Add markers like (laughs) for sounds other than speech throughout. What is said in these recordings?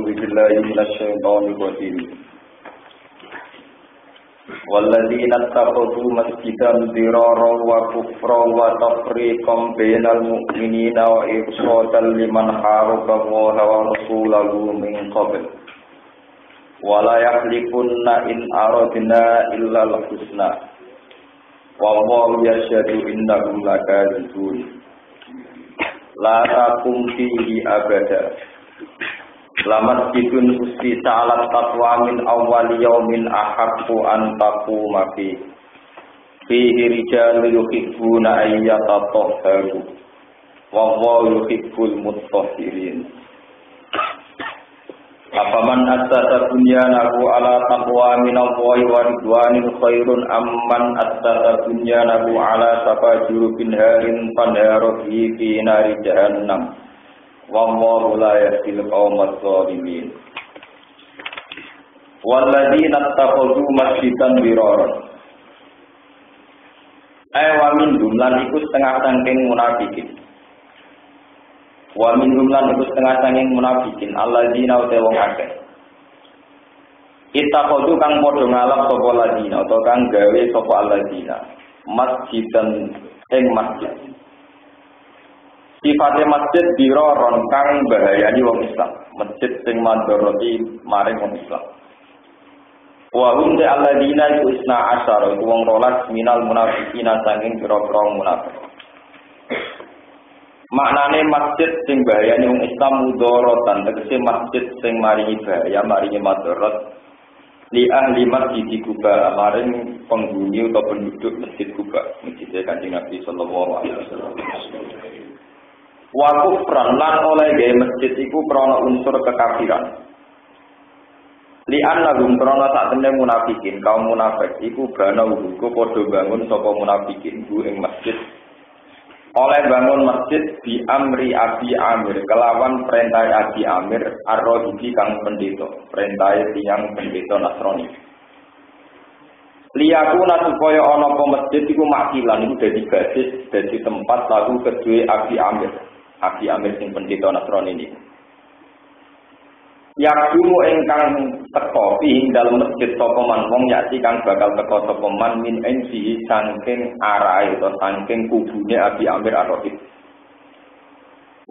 أعوذ بالله من الشيطان الرجيم والذين اتخذوا مسجدا ضرارا وكفرا وتفريقا بين المؤمنين وإرشادا لمن حارب الله ورسوله من قبل ولا يحلفن إن أردنا إلا الحسنى والله يشهد إنهم لكاذبون لا تقم فيه أبدا Lamat bidun usti salat tatwa min awal yaumin ahakku antaku mafi. Fihi rijalu yuhibbuna ayyatatohharu. Wallahu yuhibbul muttohirin. Afaman asasa bunyanahu ala taqwa min Allahi wa ridwanin khairun amman asasa bunyanahu ala safa jurubin harin pandarohi fi nari jahannam. Wallahu la yahdil qaumadz zalimin. Walladzina takhadhu masjidan diraran. Ay wa min lan iku setengah sangking munafikin. Wa min lan iku setengah sangking munafikin alladzina uta wong akeh. Ittakhadhu kang padha ngalap sapa ladina utawa kang gawe sapa alladzina masjidan ing masjid. Sifatnya masjid diroron kang bahayani wong Islam. Masjid sing mandoroti maring wong Islam. Wa hum de alladzina isna asyara wong rolas minal munafiqina saking pira-pira munafik. Maknane masjid sing bahayani wong Islam mudorotan tegese masjid sing maringi bahaya maringi madorot li ahli masjid Kuba maring penghuni atau penduduk masjid Kuba masjid kanjeng Nabi sallallahu alaihi wasallam wa kufran lan oleh gaya masjid iku krana unsur kekafiran. Li annahum krana sak temne munafikin kaum munafik iku bana uga padha bangun sapa munafikin bu ing masjid. Oleh bangun masjid di amri Abi Amir kelawan perintah Abi Amir ar kang pendeta perintah tiang pendeta Nasrani. Liyakuna supaya ana apa masjid iku makilan iku dadi basis dadi tempat lagu kedue Abi Amir Abi Amir sing pendeta Nasrani ini. Yakumu engkang teko ing dalam masjid sapa man wong yakti kang bakal teko sapa man min ensi saking arahe atau saking kubune Abi Amir Ar-Rahib.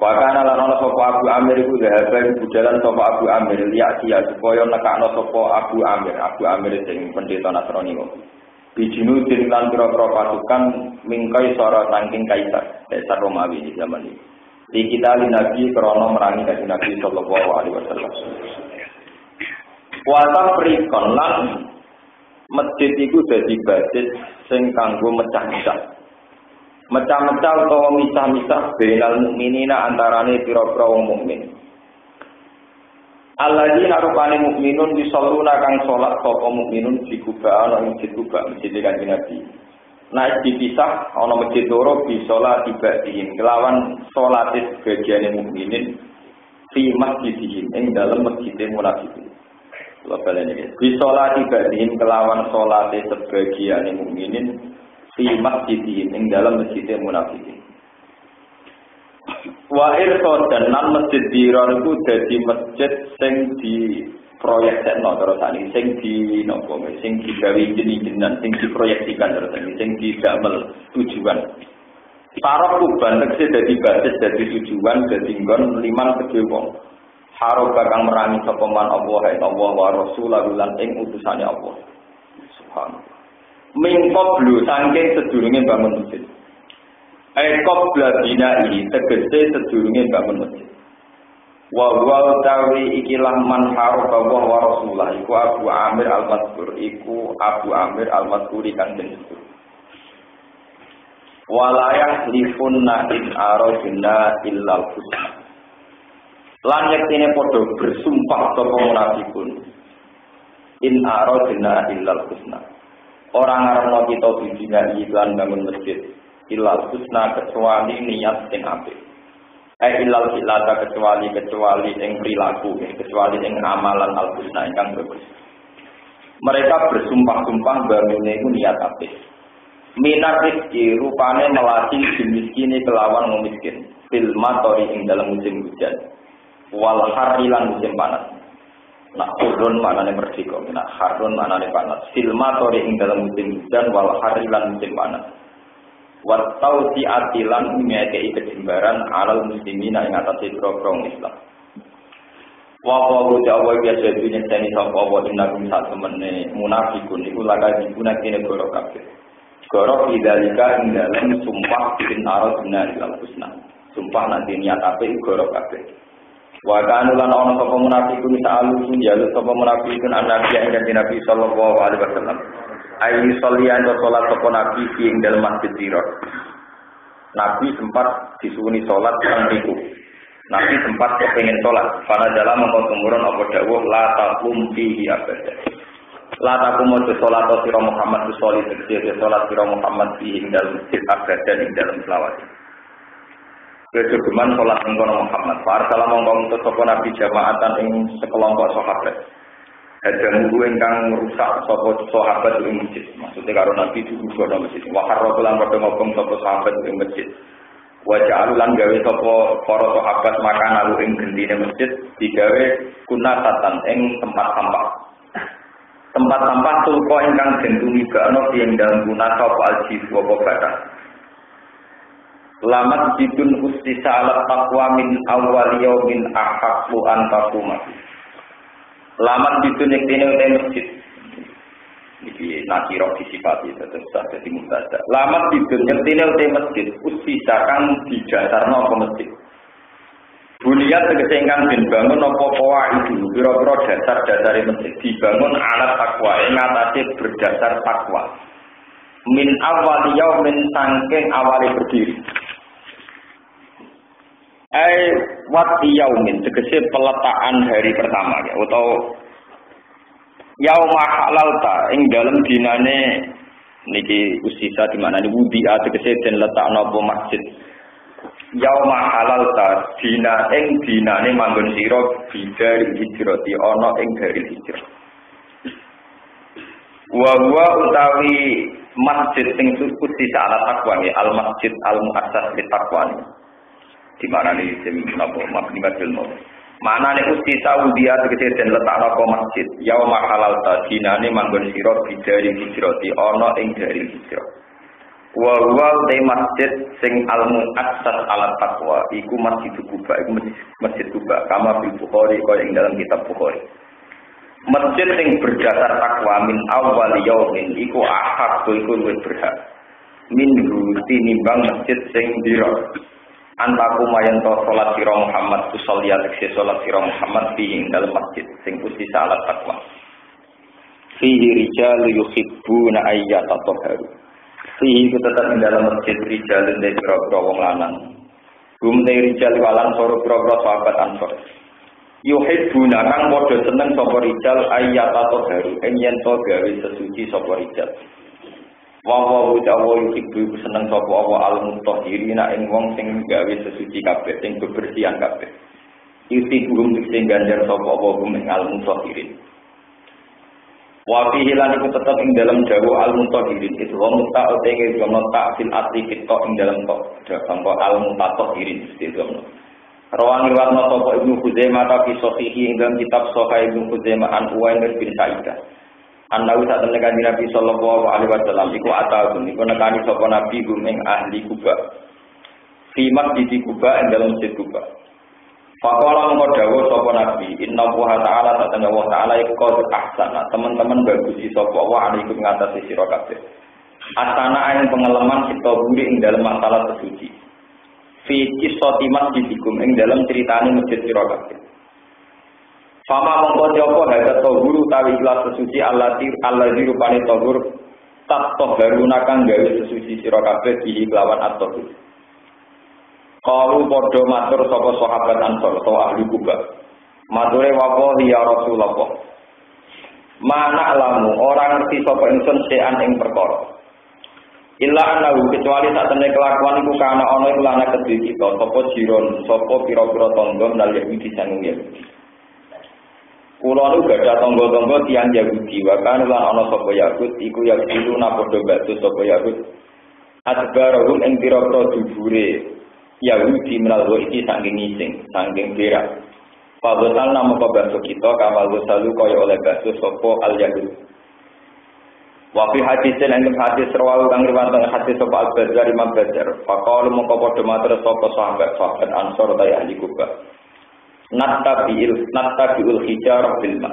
Wakana lan ana sapa Abu Amir iku dhahaban budalan sapa Abu Amir liya dia supaya nekakno sapa Abu Amir, Abu Amir sing pendeta Nasrani kok. Bijinu din lan pira-pira pasukan mingkai sora saking kaisar, kaisar Romawi di zaman ini di kita nabi krono merangi kasih nabi sallallahu alaihi wasallam. Wata perikon lan masjid itu jadi basis sing kanggo mecah-mecah. Mecah-mecah atau misah-misah benal mukminina antarane pira-pira wong mukmin. Alladzina rupane mukminun disalluna kang salat sapa mukminun di kuba ana ing masjid kuba masjid kanjeng Nabi. Nah dipisah ana masjid loro bi salat ibadihin kelawan salat sebagian mukminin fi masjidihim ing dalam masjid munafikin. Kula balen iki. Bi salat ibadihin kelawan salat sebagian mukminin fi masjidihim ing dalam masjid munafikin. Wa irsadan nan masjid diron iku dadi masjid sing di proyek tekno terus ini sing di nopo sing digawe jenis-jenisan sing diproyeksikan terus ini sing didamel tujuan Para kuban tegese dadi basis dadi tujuan dadi nggon liman kedhe wong Haro bakang merangi sapa man Allah ya Allah wa Rasulahu lan ing utusane Allah. Subhanallah. Min qablu saking sedurunge bangun masjid. Eh qabla bina'i tegese sedurunge bangun masjid wa huwa utawi ikilah man harfa wa wa rasulullah. Iku Abu Amir al-Mazkur. Iku Abu Amir al-Mazkuri kang den walayah lifunna in aradna illa husna lan yektine padha bersumpah sapa munafikun in aradna illa husna orang ngarepno kita bidina iklan bangun masjid. Illa husna kecuali niat sing apik Eh ilal silata kecuali kecuali yang perilaku, kecuali yang amalan al husna yang bagus. Mereka bersumpah-sumpah bahwa itu niat apik. Minar rizki rupane melatih dimiskini kelawan memiskin. Fil matori ing dalam musim hujan. Wal harilan musim panas. Nak urun maknane merdeka, nak harun maknane panas. Silma tore ing dalam musim hujan wal harilan musim panas. Watau si atilan ngekei kejembaran alal muslimin ing atase grogrong Islam. Wa qawu jawa biasa dunya tani sapa wa inna kum sak temene munafikun iku laga dibuna kene goro kabeh. Goro idalika ing dalem sumpah bin arad benar ilal husna. Sumpah nanti niat ape goro kabeh. Wa kanu lan ana sapa munafiqun sa'alu sun jalu sapa munafiqun annabi ing kanjeng Nabi sallallahu alaihi wasallam. Ayi solian do salat sapa nabi ing dalem masjid Tirot. Nabi sempat disuwuni salat nang riku. Nabi sempat kepengin salat, pada dalam mongko tumurun apa dawuh la taqum fihi abada. La taqum tu salat sira Muhammad tu soli tegese salat sira Muhammad fihi ing dalem masjid abada ing dalem selawat. Kejogeman sholat mengkono Muhammad. Para salam mongkong untuk nabi jamaatan ing sekelompok sahabat. Ada minggu ingkang rusak sopo sahabat ing masjid. Maksudnya karo nabi itu juga masjid. Wahar rotulan pada ngomong sopo sahabat ing masjid. Wajah alulan gawe sopo para sahabat makan alu ing gendine masjid digawe kunatatan ing tempat sampah. Tempat sampah tulko ingkang gendungi gak yang dalam guna sopo aljifu apa batas. Lamat bidun ustisa ala taqwa min awal yaumin ahakku. Lamat yang tini utai masjid. Ini nakiro disipati tetap saja di mutada. Lamat yang tini utai masjid. Ustisa kan di dasar nopo masjid. Bunia tegese ingkang den bangun apa poa itu biro-biro dasar-dasar masjid dibangun alat takwa ing atase berdasar takwa. Min awal yaumin sangking awali berdiri. Ai wat yaumin tegese peletakan hari pertama ya atau yauma halalta ing dalam dinane niki usisa di mana ini wudia tegese den letakno apa masjid. Yauma halalta dina ing dinane manggon sira bidari hijrati ana ing dari hijrah. Wa huwa utawi masjid sing usisa ala takwa al masjid al muassas li takwa di mana nih sim nopo maknimat ilmu. Mana nih usti Saudi tegese den letak nopo masjid? Yaum halal tadina nih manggon siro bidari hijroti ono ing dari hijrah. Wa huwa te masjid sing al muassas ala taqwa. Iku masjid Kuba iku masjid Kuba kama bil Bukhari kaya ing dalam kitab Bukhari. Masjid sing berdasar takwa min awal yaumin iku ahak iku berhak. Min tinimbang masjid sing dira antaku mayan to salat sira Muhammad ya tekse salat sira Muhammad fi dalam masjid sing kusti salat takwa. Fihi rijal yuhibbuna ayyata tahharu fihi tetap ing dalam masjid rijal dan pira-pira wong lanang. Gum rijal walan soro pira-pira sahabat ansor. Yuhibbuna kang padha seneng sapa rijal ayyata tahharu ing yen to gawe sesuci sapa rijal Wa wa utawa yuhibbu seneng sapa apa al mutahhirina ing wong sing gawe sesuci kabeh sing kebersihan kabeh. Isi gum sing gandar sapa apa gum ing al mutahhirin. Wa fihi lan iku tetep ing dalam jawu al mutahhirin itu wa mutta utenge jono tak fil ati kita ing dalam tok sangka al mutahhirin itu Rawan riwayat sapa Ibnu Khuzaimah ta fi sahihi ing dalam kitab Sahih Ibnu Khuzaimah an Uwaimir bin Sa'idah. Anawi saat temen kanjeng Nabi sallallahu alaihi wasallam iku ataun iku nekani sapa nabi gumeng ahli Kuba. Fi masjid Kuba ing dalam masjid Kuba. Fakola mengko dawuh sapa nabi, inna wa ta'ala satana wa ta'ala iku qad ahsana. Teman-teman bagusi sapa wa alaikum ngatasi sira kabeh. Asana ing pengalaman kita buri ing dalam masalah sesuci. Fi kisati masjidikum ing dalam ceritane masjid sira. Fama mongko jopo hadat tohuru tawi ikhlas sesuci Allah Allah di rupane tohur tak toharuna kang gawe sesuci sira kabeh kelawan. Kalu padha matur sapa sahabat Ansor atau ahli Kuba. Mature wallahi ya Rasulullah. Mana alamu orang ngerti sapa ingsun sean ing perkara. Illa anahu kecuali tak temne kelakuan iku kana ana iku lana kedhi kita sapa jiron sapa pira-pira tangga nal Yahudi sanging Yahudi. Kulo nu gada tonggo-tonggo tiang Yahudi, bahkan lan ana sapa Yahud iku Yahudi na padha batu sapa Yahud. Adbarahum ing pira-pira dubure Yahudi menawa iki saking ngising, saking berak. Fagosal nama basuh kita kamal gosalu kaya oleh basuh sopo al yahud. Wafi hadis yang ingin hadis rawahu kang riwayat hadis sopo al bazar imam bazar. Fakal mongko sopo sahabat sahabat ansor daya ahli kubah. Nattabi'il nattabi'ul hijarah bil ma.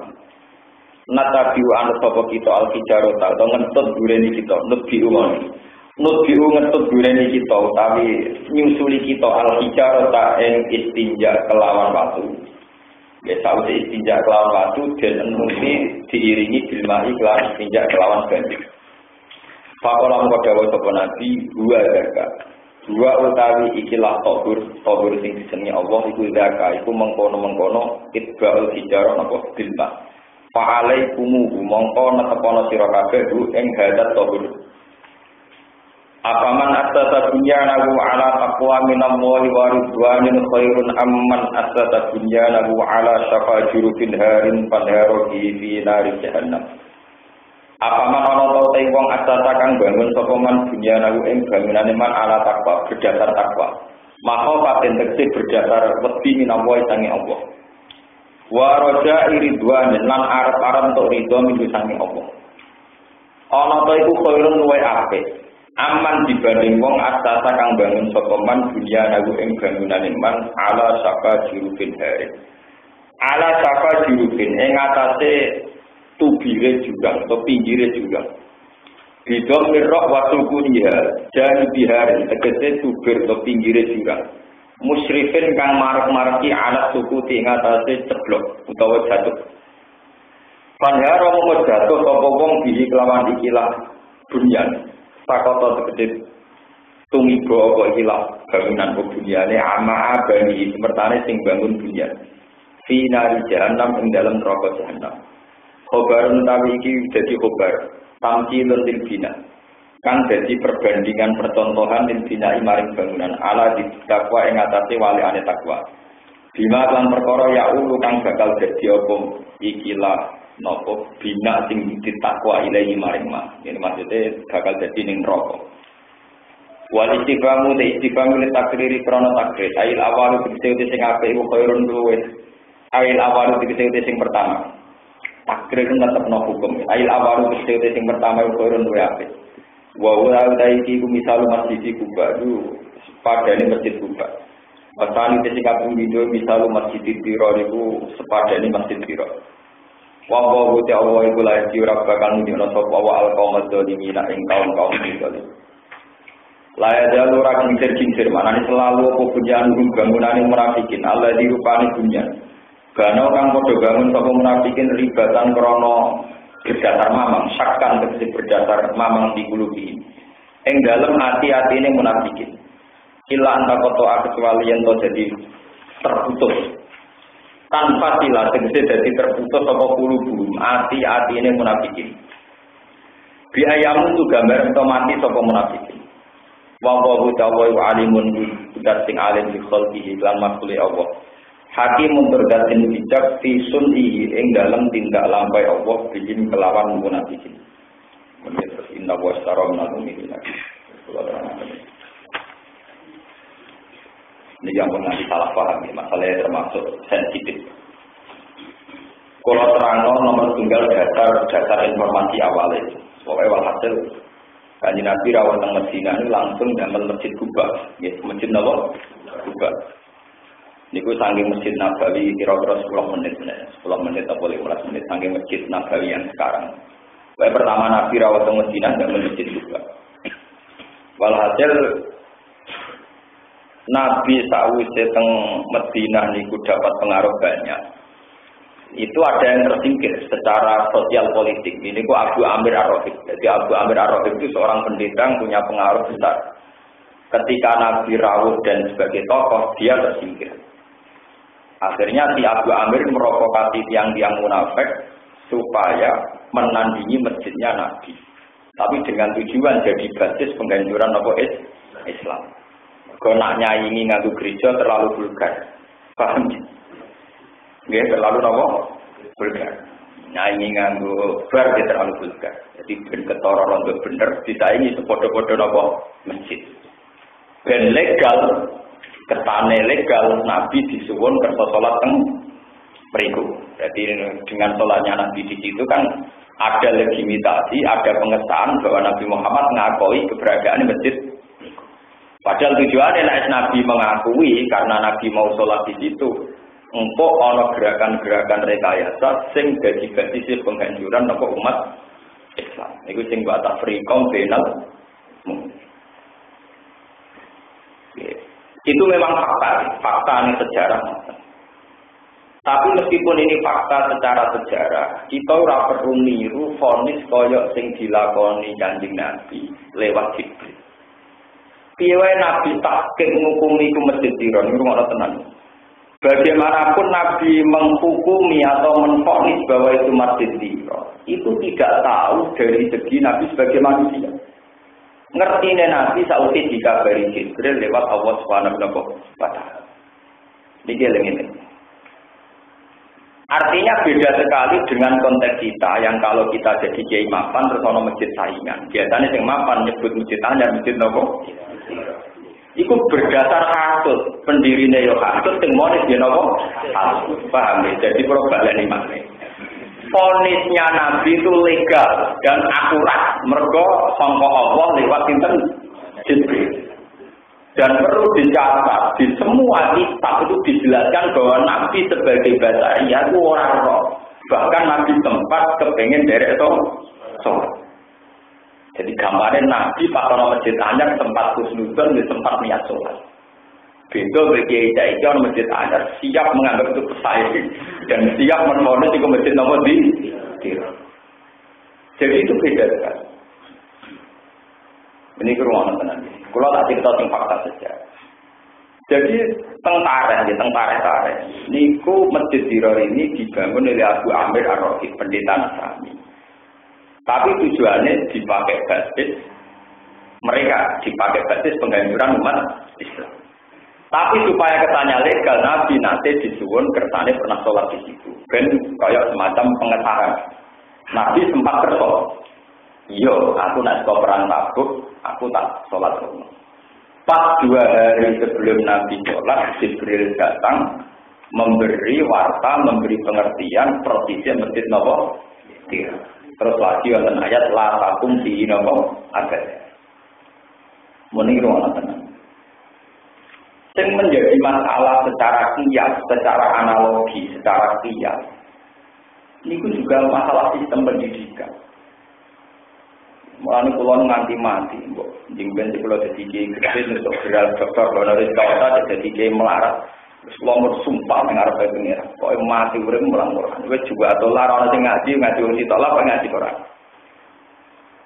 Nattabi'u an sopo kita al hijarah ta to ngentut dureni kita nebi umani. Nutbiu ngetut dureni kita utawi nyusuli kita al hijarah ta ing istinja kelawan batu. Ya sausi istinja kelawan watu dan enusi diiringi bilmahi kelawan istinja kelawan banyu. Fakolah muka dawa sopa nabi dua zaka. Dua utawi ikilah tohur, tohur sing disengi Allah iku zaka, iku mengkono-mengkono itba'ul hijarah napa bilma. Fa'alai kumuhu mongko netepono sira kabeh ing hadat tohur. Apaman asasa bunyanahu ala taqwa minallahi wa ridwanin khairun amman asasa bunyanahu ala syafa jurufin harin padharohi fi nari jahannam. Apaman ana ta te wong asasa kang bangun sapa man bunyanahu ing bangunane man ala taqwa berdasar takwa. Maka paten tekse berdasar wedi minallahi sange Allah. Wa raja ridwanin lan arep-arep untuk ridho min sange Allah. Ana ta iku khairun luwe apik. aman dibanding wong asasa kang bangun sapa man dunia nagu ing bangunan man ala saka jurufin hari ala saka jurufin ing atase tubire juga atau pinggire juga. Bidom mirok waktu kunia dan bihari tegese tubir atau pinggire juga. Musyrifin kang marak-maraki anak suku ing atase ceblok utawa jatuh. Panhara mau jatuh sapa wong bihi kelawan ikilah bunyan. Pakoto tegede tumibo apa ikilah bangunan dunyane ama abani semertane sing bangun dunia. Fi nari jahanam ing dalam neraka jahanam. Khobar utawi iki dadi khobar tamkilun lil bina. Kang dadi perbandingan percontohan lil bina maring bangunan ala di takwa ing atase wali ane takwa. Bima lan perkara ya ulu kang bakal dadi apa ikilah nopo bina sing ditakwa ilahi maring ma. Ini maksudnya bakal jadi ning neraka. Wal istifamu te istifamu li takriri krono takrir. Ail awalu dikese sing apik iku khairun luwe. Ail awalu dikese sing pertama. Takrir tetep no hukum. Ail awalu dikese sing pertama iku khairun luwe apik. Wa wa iki ku misal masjid Kuba. Padane masjid Kuba. Te sing kaping video misal masjid Tiro niku sepadane masjid Tiro. Wa wa wuti Allah iku la ora bakal nyuwun sapa wa al qaum dzalimin ing kaum-kaum zalim. La ya dalu ora kincir-kincir manane selalu apa bunyan bangunane munafikin Allah dirupani bunyan. Gano kang padha bangun sapa munafikin ribatan krana berdasar mamang, sakkan tegese berdasar mamang di kulubi. Ing dalem hati-hati ini munafikin. Kila anta koto kecuali yang jadi terputus tanpa sila tegese dadi terputus apa kulubu ati ati ini munafikin biayamu tu gambar ento mati sapa munafikin wa wa alimun dat sing alim di khalqihi lan makhluk Allah hakimun terdat sing bijak fi sun'i ing dalam tindak lampai Allah bikin kelawan munafikin. Terus inna wa astara minal mu'minin ini. Yang pernah salah paham, masalahnya termasuk sensitif. Kalau terang nomor tunggal dasar dasar informasi awal itu, pokoknya walhasil kaji nabi rawat teng Medina ini langsung dalam masjid Kuba, ya masjid Nawawi Kuba. Niku sanggih masjid Nabawi kira-kira 10 menit, 10 menit atau 15 menit sanggih masjid Nabawi yang sekarang. Pokoknya pertama nabi rawat teng Medina dan masjid Kuba. Walhasil Nabi sawise teng Medina niku dapat pengaruh banyak. Itu ada yang tersingkir secara sosial politik. Ini ku Abu Amir Ar-Rahib. Jadi Abu Amir Ar-Rahib itu seorang pendeta yang punya pengaruh besar. Ketika Nabi rawuh dan sebagai tokoh, dia tersingkir. Akhirnya si Abu Amir merokokasi tiang-tiang munafik supaya menandingi masjidnya Nabi. Tapi dengan tujuan jadi basis pengganjuran Nabi Islam. Nak nyaingi ngadu gereja terlalu vulgar. Paham ya? terlalu apa? Vulgar. Nyaingi ngadu bar dia terlalu vulgar. Jadi ben ketara rondo bener disaingi sepodo-podo apa? Masjid. Ben legal, ketane legal Nabi disuwun kersa salat teng Beriku. Jadi dengan sholatnya Nabi di situ kan ada legitimasi, ada pengesahan bahwa Nabi Muhammad mengakui keberadaan masjid. Padahal tujuannya naik Nabi mengakui karena Nabi mau sholat di situ. Untuk ono gerakan-gerakan rekayasa sing jadi basis penghancuran nopo umat Islam. Itu sing buat afrikom benal. Itu memang fakta, fakta ini sejarah. Tapi meskipun ini fakta secara sejarah, kita ora perlu niru fonis koyok sing dilakoni Kanjeng Nabi lewat Jibril. Piye Nabi tahqiq ngukumi ku masjid niku ngono tenan. Bagaimanapun Nabi menghukumi atau menfonis bahwa itu masjid itu tidak tahu dari segi Nabi sebagai manusia. Ngerti Nabi sauti dikabari Jibril lewat Allah Subhanahu wa taala. Ini ini. Artinya beda sekali dengan konteks kita yang kalau kita jadi kiai mapan terus ono masjid saingan. Biasanya yang mapan nyebut masjid tanya masjid nopo. Iku berdasar hasut pendirinya yo hasut sing monis dia nopo. Paham ya? Jadi kalau balik mana? Fonisnya Nabi itu legal dan akurat. Mergo sangka Allah lewat sinten Jibril. Dan perlu dicatat, di semua kitab itu dijelaskan bahwa Nabi sebagai bahasa iya itu orang roh. Bahkan Nabi tempat kepengen dari itu sholat. Jadi gambarnya Nabi pas orang masjid anyar tempat khusnudon di tempat niat sholat. Beda bagi Ija orang masjid anyar siap menganggap itu pesaing dan siap menfonis di masjid nomor di Jadi itu beda sekali. Ini ke ruangan tenang. Kalau tak cerita tentang fakta saja. Jadi tentara di tentara tentara. Niku masjid Diror ini dibangun oleh Abu Amir ar pendeta Nasrani. Tapi tujuannya dipakai basis mereka dipakai basis penghancuran umat Islam. Tapi supaya ketanya legal, Nabi nanti disuwun kersane pernah sholat di situ. Ben kayak semacam pengesahan. Nabi sempat kerso. Iya, aku nak sekolah perang tabuk, aku tak sholat rumah. Pas dua hari sebelum Nabi sholat, Jibril datang memberi warta, memberi pengertian provinsi masjid Nabi. Terus lagi wonten ayat la takum di Nabi ada. Muni ruang tenang. Yang menjadi masalah secara kias, secara analogi, secara kias. Ini juga masalah sistem pendidikan. Mulane kula nganti mati, mbok jengben kula dadi kiai gede untuk geral dokter honoris causa dadi kiai melarat. Wis kula mau sumpah ning arep pengira. Kok mati urip mulang Quran. Wis juga dolar ana sing ngaji, ngaji wong sitok lah ngaji Quran.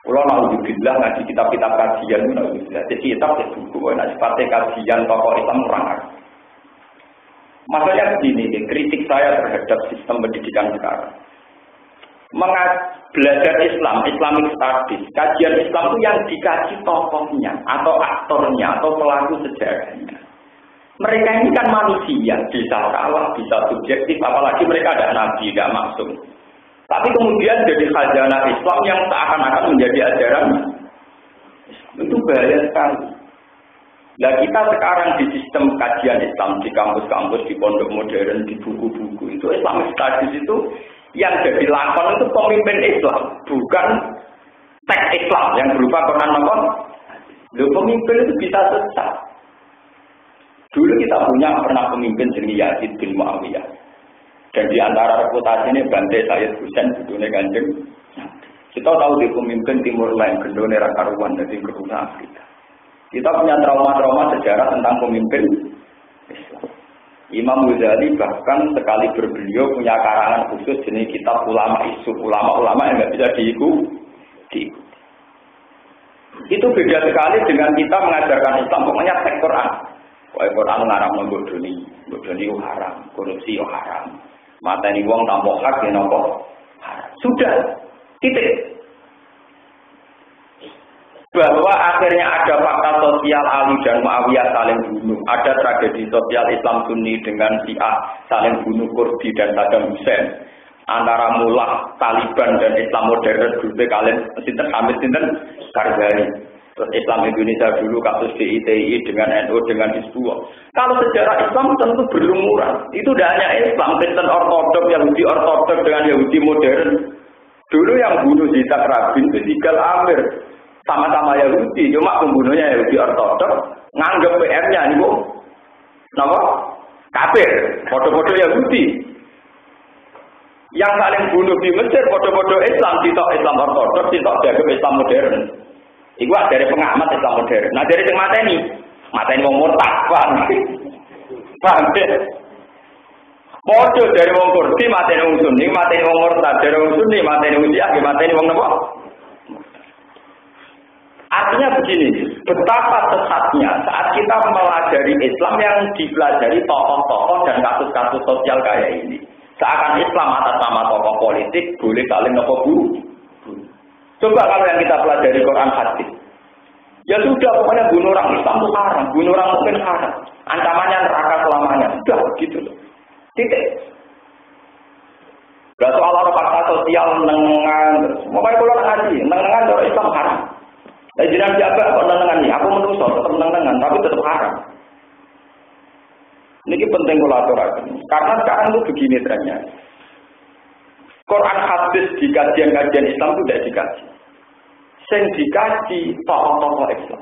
Kula mau dibilang ngaji kitab-kitab kajian itu Jadi kitab ya buku, nek sipate kajian tokoh Islam orang Masalahnya begini, kritik saya terhadap sistem pendidikan sekarang belajar Islam, Islamic Studies, kajian Islam itu yang dikaji tokohnya, atau aktornya, atau pelaku sejarahnya. Mereka ini kan manusia, bisa salah, bisa subjektif, apalagi mereka ada nabi, tidak maksum. Tapi kemudian jadi khazanah Islam yang seakan-akan menjadi ajaran itu bahaya sekali. Nah kita sekarang di sistem kajian Islam di kampus-kampus, di pondok modern, di buku-buku itu Islamic Studies itu yang jadi lakon itu pemimpin Islam, bukan teks Islam yang berupa Quran apa? Lo pemimpin itu bisa sesat. Dulu kita punya pernah pemimpin jenis Yazid bin Muawiyah. Dan di antara reputasi ini Bante Sayyid Husain Budune Ganjeng. Kita tahu di pemimpin Timur Lain, Gendone Rakaruan dari Kedua Afrika. Kita punya trauma-trauma sejarah tentang pemimpin Islam. Imam Ghazali bahkan sekali berbeliau punya karangan khusus jenis kitab ulama isu ulama-ulama yang nggak bisa diikuti. Itu beda sekali dengan kita mengajarkan Islam pokoknya teks Quran. Wah Quran ngarang menggodoni, godoni haram, korupsi haram. Mata ini uang tambah hak ya nopo. Sudah, titik bahwa akhirnya ada fakta sosial Ali dan Muawiyah saling bunuh, ada tragedi sosial Islam Sunni dengan Syiah saling bunuh Kurdi dan Saddam Hussein, antara mullah Taliban dan Islam modern dulu kalian sinten Hamid sinten Karzai. Terus Islam Indonesia dulu kasus DITI dengan NU dengan Hizbullah. Kalau sejarah Islam tentu berlumuran. Itu tidak hanya Islam, Kristen Ortodok, Yahudi Ortodok dengan Yahudi modern. Dulu yang bunuh Yitzhak Rabin itu Yigal Amir. Sama-sama Yahudi, cuma pembunuhnya Yahudi Ortodok. Nganggep PR-nya ini, Bu. Nama? Kafir. Foto-foto Yahudi. Yang saling bunuh di Mesir, foto-foto Islam, tidak Islam Ortodok, tidak Islam modern. Iku dari pengamat Islam modern. Nah dari sing mateni, mateni wong murtad, paham? Paham Podo dari wong Kurdi mateni wong Sunni, mateni wong murtad, dari wong Sunni mateni wong Syiah, mateni wong napa? Artinya begini, betapa sesatnya saat kita mempelajari Islam yang dipelajari tokoh-tokoh dan kasus-kasus sosial kayak ini. Seakan Islam atas nama tokoh politik boleh saling nopo bu. Coba kalau yang kita pelajari Quran hadis. Ya sudah, pokoknya bunuh orang Islam itu haram, bunuh orang mungkin haram. Ancamannya neraka selamanya. Sudah, gitu loh. Titik. Gak soal orang sosial nengan, pokoknya kalau ngaji, nengan orang Islam haram. Saya jiran jaga kok nengan nih, aku menusuk tetap nengan, tapi tetap haram. Ini penting kolaborasi. Karena sekarang itu begini trennya. Quran hadis di kajian-kajian Islam itu tidak dikaji. Sing dikaji tokoh-tokoh Islam.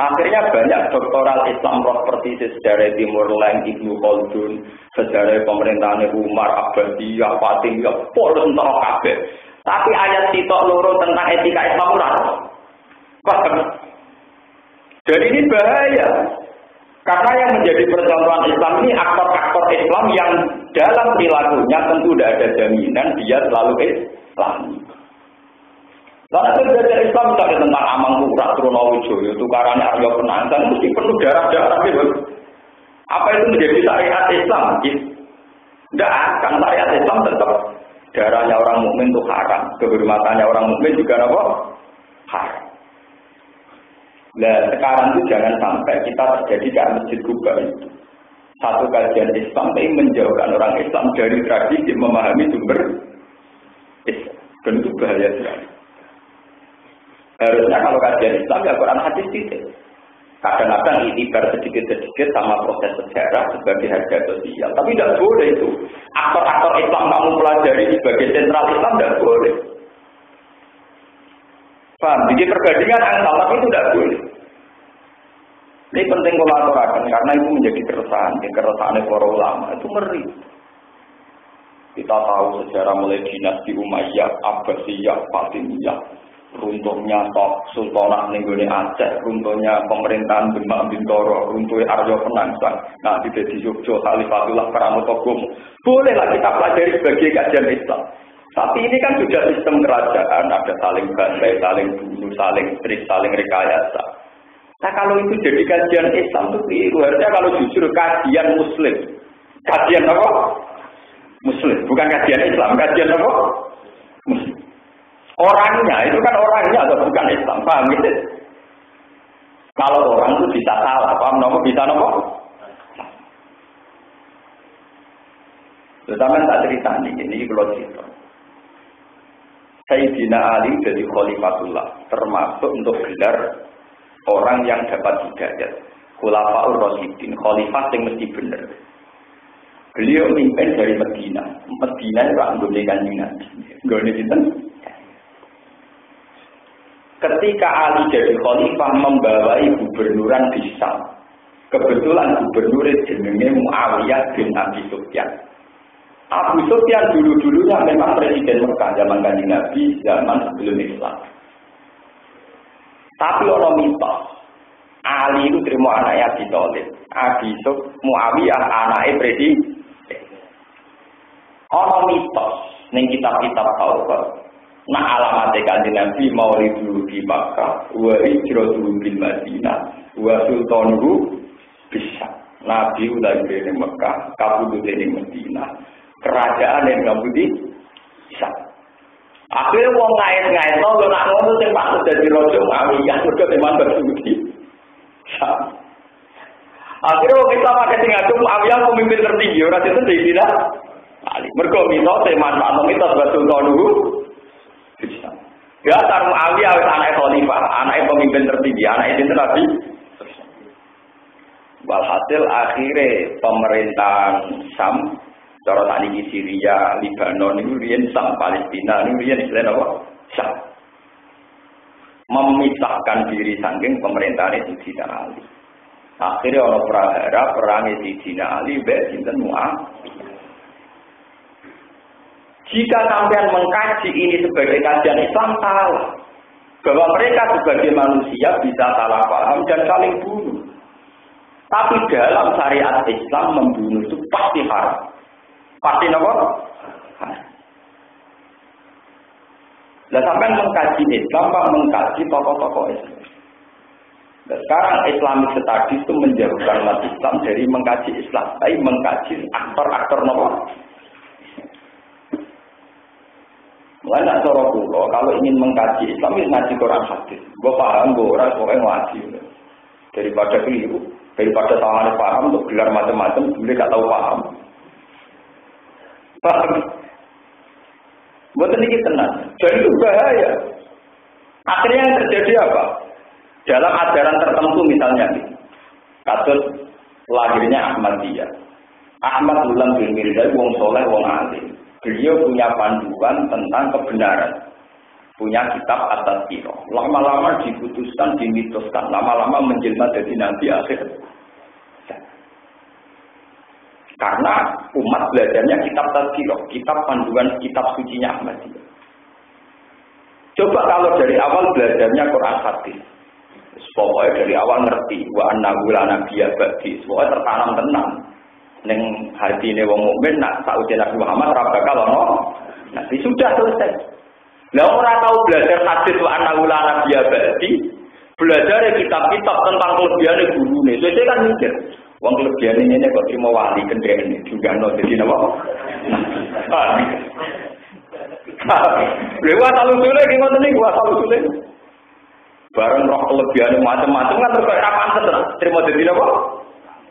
Akhirnya banyak doktoral Islam roh seperti sejarah Timur Lain, Ibnu Khaldun, sejarah pemerintahan Umar, Abbasiyah, Fatimiyah, polos entah kabeh. Tapi ayat sitok loro tentang etika Islam ora. Jadi ini bahaya. Karena yang menjadi percontohan Islam ini aktor-aktor Islam yang dalam perilakunya tentu tidak ada jaminan dia selalu Islam. Lalu belajar Islam misalnya tentang Amang Trunowijoyo, itu karena Arya Penantang, mesti penuh darah-darah gitu. Apa itu menjadi syariat Islam? Tidak akan syariat Islam tetap darahnya orang mukmin itu haram, kehormatannya orang mukmin juga apa? Haram. Nah sekarang itu jangan sampai kita terjadi kayak masjid Kuba itu. Satu kajian Islam tapi menjauhkan orang Islam dari tradisi memahami sumber Islam. Dan itu bahaya sekali. Harusnya kalau kajian Islam ya Quran hadis tidak. Kadang-kadang itibar sedikit-sedikit sama proses sejarah sebagai harga sosial. Tapi tidak boleh itu. Aktor-aktor Islam kamu pelajari sebagai sentral Islam tidak boleh. Paham? Jadi perbandingan angka tapi itu tidak boleh. Ini penting kolaborasi karena itu menjadi keresahan, keresahan para ulama itu ngeri. Kita tahu sejarah mulai dinasti Umayyah, Abbasiyah, Fatimiyah, runtuhnya Sultanah Nenggone Aceh, runtuhnya pemerintahan Demak Bintoro, runtuhnya Aryo Penangsang, nah di Yogyo, Khalifatullah Karamotogum. Bolehlah kita pelajari sebagai kajian Islam. Tapi ini kan sudah sistem kerajaan, ada saling bantai, saling bunuh, saling trik, saling rekayasa. Nah kalau itu jadi kajian Islam itu keliru. Harusnya kalau jujur kajian Muslim. Kajian apa? Muslim. Bukan kajian Islam, kajian apa? Muslim. Orangnya, itu kan orangnya atau bukan Islam. Paham gitu? Kalau orang itu bisa salah, paham nopo? Bisa nopo? Terutama tak cerita nih, ini kalau cerita. Sayyidina Ali jadi khalifatullah, termasuk untuk gelar orang yang dapat hidayat. Khulafaur Rasidin, khalifah yang mesti benar. Beliau mimpin dari Medina. Medina itu anggone kanjeng Nabi. Nggone sinten? Ketika Ali jadi khalifah membawai gubernuran di. Kebetulan gubernur jenenge Muawiyah bin Abi Sufyan. Abu Sufyan dulu-dulunya memang presiden Mekah zaman kanjeng Nabi, zaman sebelum Islam. Tapi orang mitos, Ali itu terima anaknya Abi Thalib. Abi Suf Muawiyah anaknya presiden. Orang mitos, ning kitab-kitab Taurat. Nah alamat kanjeng Nabi mau ribu di Makkah, wa hijratu bil Madinah, wa sultanuhu bisa. Nabi udah di Mekah, kabudut di Madinah kerajaan yang nggak budi bisa. Akhirnya wong ngait-ngait no, lo nak ngono sing patut dadi raja Muawiyah mergo memang berbudi. Akhirnya wong Islam akeh sing ngaku Muawiyah pemimpin tertinggi ora itu Sayyidina Ali. Mergo mito teman manfaat mito Rasul dulu bisa. Ya tar Muawiyah wis anak khalifah, anak pemimpin tertinggi, anak itu Nabi. Walhasil akhirnya pemerintahan Sam, cara tadi di Syria, Lebanon, itu rian Sam, Palestina, rian istilah apa? Sam. Memisahkan diri saking pemerintahan itu tidak Ali. Akhirnya orang prahara perang di Cina Ali, Mbak Sinten Jika sampean mengkaji ini sebagai kajian Islam salah. Bahwa mereka sebagai manusia bisa salah paham dan saling bunuh. Tapi dalam syariat Islam membunuh itu pasti haram. Pasti apa? Nah sampai mengkaji Islam, Pak mengkaji tokoh-tokoh Islam. Dan sekarang Islamic Studies itu menjauhkan umat Islam dari mengkaji Islam, tapi mengkaji aktor-aktor nopo. Mulai cara kalau ingin mengkaji Islam, ini ngaji Quran hadis. Gue paham, gue orang pokoknya ngaji. Daripada keliru, daripada tangan paham, untuk gelar macam-macam, boleh gak tahu paham. Paham? Buat ini tenang. Dan itu bahaya. Akhirnya yang terjadi apa? Dalam ajaran tertentu misalnya, kasus lahirnya Ahmadiyah. Ahmad Ulam bin Mirza, wong soleh, wong alim. Beliau punya panduan tentang kebenaran. Punya kitab atas kiro. Lama-lama diputuskan, dimitoskan. Lama-lama menjelma jadi nabi akhir. Karena umat belajarnya kitab tazkiro, kitab panduan, kitab sucinya Ahmadiyah. Coba kalau dari awal belajarnya Quran hadis. Pokoknya dari awal ngerti wa anna la nabiyya ba'di. Pokoknya tertanam tenang ning ini wong mukmin nak sausi Nabi Muhammad ora bakal ono nanti sudah selesai. Lah orang tahu belajar hadis wa anna la nabiyya ba'di, belajar kitab-kitab tentang kelebihan gurune. Jadi kan mikir, wong kelebihan ini kok terima wali kendene juga no jadi napa? Lewat alus sulit gimana nih gua alus sulit. Bareng roh kelebihan macam-macam kan terus kayak apa terima jadi apa?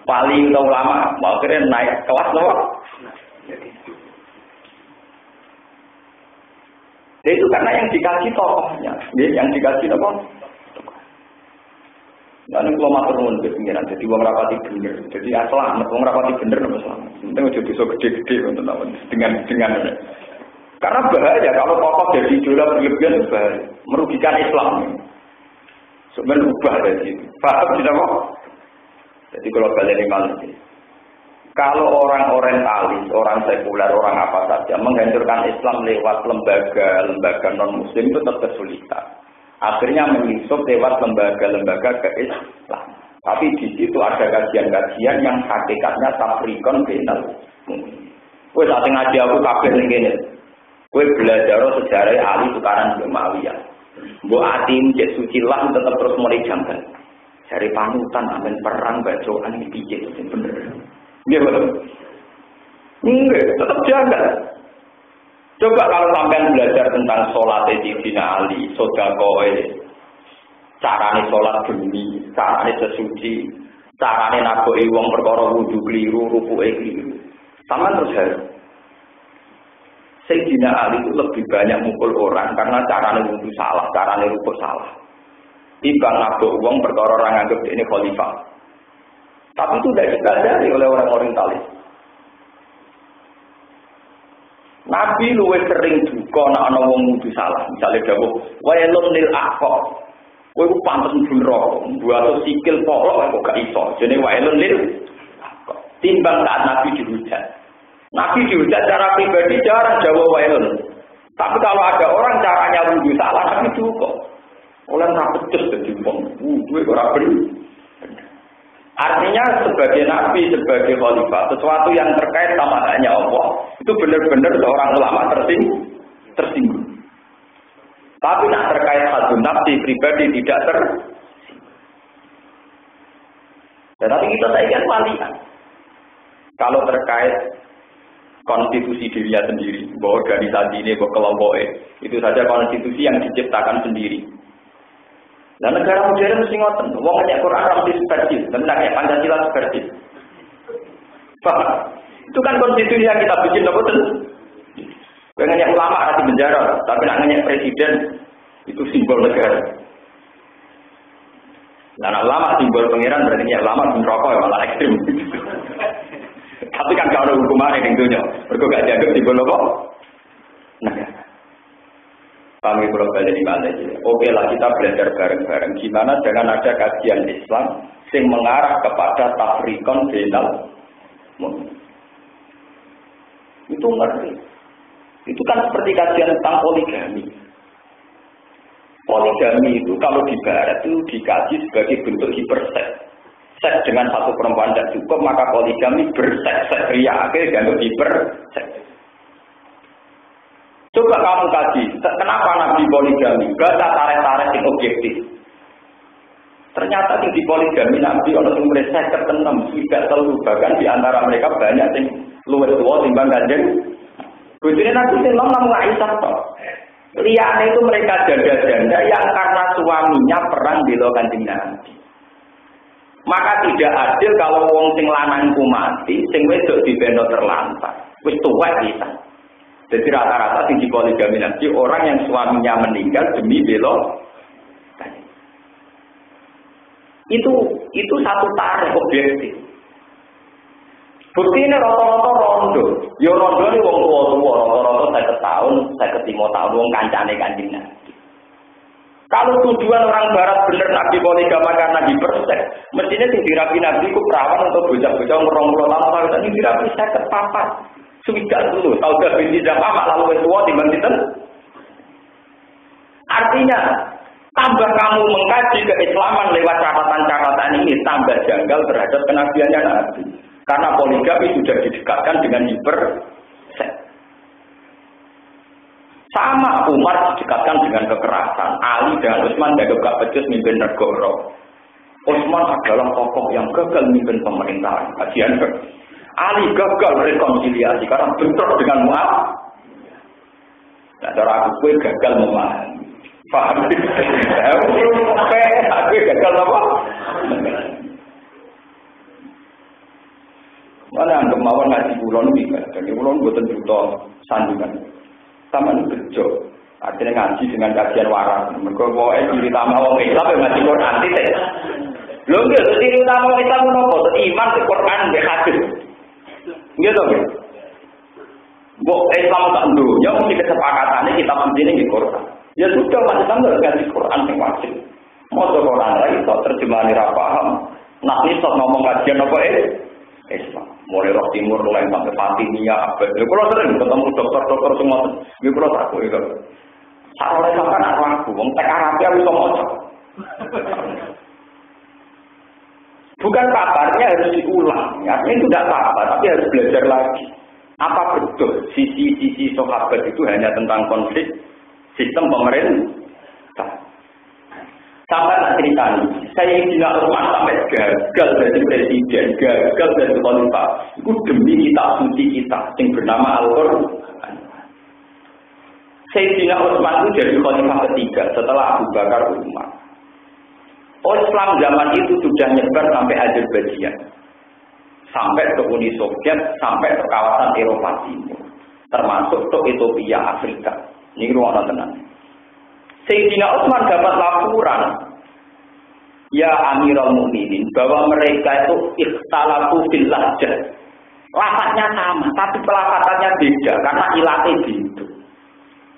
paling tau lama, mau kira naik kelas loh. Jadi itu karena yang dikasih tokohnya, ya, yang dikasih apa? Lalu kalau matur nuwun ke pengiran, jadi uang rapati bener, jadi asal amat uang rapati bener nopo selamat. Penting aja bisa gede-gede untuk dengan dengan karena bahaya kalau tokoh jadi idola berlebihan bahaya, merugikan Islam. Sebenarnya ubah dari itu. Paham tidak kok? Jadi kalau kalian ini kalau orang orientalis, orang sekuler, orang apa saja menghancurkan Islam lewat lembaga-lembaga non Muslim itu tetap kesulitan. Akhirnya menyusup lewat lembaga-lembaga ke Islam. Tapi di situ ada kajian-kajian yang hakikatnya tafrikon benal. Kue saat ngaji aku nih gini. Kue belajar sejarah Ali tukaran Jumawiyah. Bu Atim cek suci lah tetap terus mulai janggal. Dari panutan amin perang bacaan ini piye itu bener. Iya betul. Enggak, tetap jaga. Coba kalau sampean belajar tentang sholat Sayyidina Ali, sodakoe, carane sholat demi, carane sesuci, carane naboi wong perkara wudhu keliru, rupu keliru. Sama terus harus. Sayyidina Ali itu lebih banyak mukul orang karena carane wudhu salah, carane rupu salah timbang nabuk uang perkara orang anggap ini khalifah. Tapi itu tidak dipelajari oleh orang orientalis. Nabi luwe sering duka nak ana wong ngudu salah. Misalnya dawuh, "Wailun lil aqab." Kowe ku pantes neraka, buat sikil polok kok gak iso. Jenenge wailun lil Timbang saat Nabi dihujat. Nabi dihujat secara pribadi jarang jawab wailun. Tapi kalau ada orang caranya wudhu salah, Nabi duka. Oleh ora pecus dadi wong, duwe ora Artinya sebagai nabi, sebagai khalifah, sesuatu yang terkait sama hanya Allah, itu benar-benar seorang ulama tersinggung. tersinggung. Tapi nak terkait satu nabi pribadi tidak ter. Tetapi kita saya walian. Kalau terkait konstitusi dirinya sendiri, bahwa organisasi ini, bahwa kelompoknya, itu saja konstitusi yang diciptakan sendiri. Nah negara modern mesti ngoten, wong ngajak Quran mesti seperti, tentang kayak Pancasila seperti. Paham? Itu kan konstitusi yang kita bikin apa tuh? Pengen ulama di penjara, tapi nak nanya presiden Itu simbol negara. Nah, lama simbol pangeran berarti ya lama rokok ya malah ekstrim. (laughs) Tapi kan kalau hukuman yang dunia, mereka gak dianggap simbol apa? Negara. Kami balik di mana Oke lah kita belajar bareng-bareng. Gimana dengan ada kajian Islam yang mengarah kepada tafrikon final itu ngerti. Itu kan seperti kajian tentang poligami. Poligami itu kalau di barat itu dikaji sebagai bentuk hiperset. Set dengan satu perempuan tidak cukup, maka poligami berset. Set ria, akhirnya dianggap hiperset. Coba kamu kaji, kenapa Nabi poligami? Baca tarik-tarik yang objektif. Ternyata di poligami Nabi orang yang mereka ketenam tidak terlalu bahkan di antara mereka banyak yang luwes tua timbang ganjeng. Bujurnya Nabi sih namun Aisyah toh. Itu mereka janda-janda yang karena suaminya perang di kanjeng Nabi. Maka tidak adil kalau wong sing lanangku mati, sing wedok dibendo terlantar. Wis tuwa bisa. Jadi rata-rata tinggi poligami nanti orang yang suaminya meninggal demi belok itu itu satu tarik objektif. Bukti ini rata-rata rondo. Ya rondo ini wong tua tua rata-rata saya tahun, saya ketemu tahun wong kancane kancing Kalau tujuan orang barat bener Nabi poligama karena dipersek, mestinya sing dirapi Nabi ku perawan untuk bocah-bocah ngurung ngurung lama ini dirapi saya kepapat. Sudah dulu, tahu gak binti apa lalu tua di Artinya Tambah kamu mengkaji keislaman lewat catatan-catatan ini, tambah janggal terhadap kenabiannya Nabi. Karena poligami sudah didekatkan dengan hiper sama Umar didekatkan dengan kekerasan. Ali dengan Utsman jaga gak becus mimpin negara. Utsman adalah tokoh yang gagal mimpin pemerintahan. Kajian Ali gagal rekonsiliasi karena bentrok dengan Mu'ad. Nah, cara aku gagal memahami. Paham? Aku gagal apa? Mana yang kemauan ngaji kulon ini kan? Jadi kulon buatan juta sandungan. Sama ini kerja. Akhirnya ngaji dengan kajian waras. Mereka eh diri utama orang Islam yang ngaji Quran tidak. Lo enggak, ciri utama orang Islam nopo. Iman ke Quran be. Gitu kan? Bok Islam tak dulu. Yang mesti kesepakatannya kita penting di Quran. Ya sudah masih tanggal ganti Quran yang wajib. Mau Quran lagi, so terjemahan ini paham. Nah ini so ngomong kajian apa eh? Islam. Mulai roh timur, mulai sampai Fatimiyah, apa. Ya kalau sering ketemu dokter-dokter semua. Ya kalau aku itu. Saya oleh sama anak aku, wong tek Arabia bisa moco. Bukan kabarnya harus diulang. Ya, ini tidak apa-apa, tapi harus belajar lagi. Apa betul sisi-sisi sahabat itu hanya tentang konflik sistem pemerintah. Sampai tak cerita saya tidak Umar sampai gagal dari presiden, gagal dari khalifah. Itu demi kitab suci kita yang bernama Al-Quran. Sayyidina Utsman itu jadi khalifah ketiga setelah Abu Bakar Umar. Oh, Islam zaman itu sudah nyebar sampai Azerbaijan. Sampai ke Uni Soviet, sampai ke kawasan Eropa Timur. Termasuk ke Ethiopia, Afrika. Ini ruang tenang. Sayyidina Utsman dapat laporan Ya Amirul Mukminin bahwa mereka itu ikhtalafu fil lahjah. Lafaznya sama, tapi pelafatannya beda karena ilatnya gitu.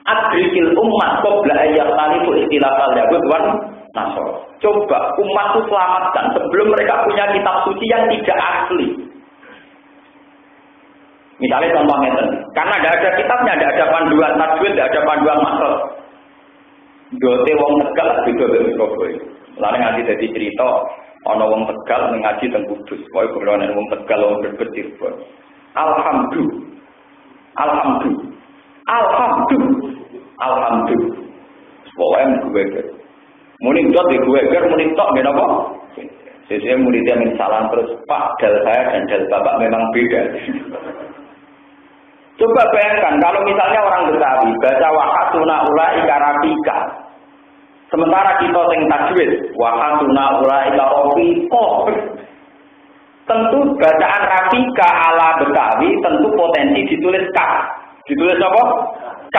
Adrikil umat qabla ayat talifu ikhtilafal yahud wan nasor. Coba umat itu selamatkan sebelum mereka punya kitab suci yang tidak asli. Misalnya contohnya karena tidak ada kitabnya, tidak ada panduan tajwid, tidak ada panduan maksud. Dote wong tegal beda dari Surabaya. Lalu ngaji jadi cerita, ana wong tegal ngaji teng Kudus. Pokoke kulonan wong tegal wong berbetir. Alhamdulillah. Alhamdulillah. Alhamdulillah. Alhamdulillah. Pokoknya gue. Muni dot di gue gue, muni tok gak apa? Sesuai muridnya min salam terus Pak dal saya dan dal bapak memang beda. Coba bayangkan kalau misalnya orang Betawi baca wakatuna ulai karabika. Sementara kita sing tajwid wakatuna ulai karabika. Tentu bacaan rafika ala Betawi tentu potensi ditulis K. Ditulis apa? K.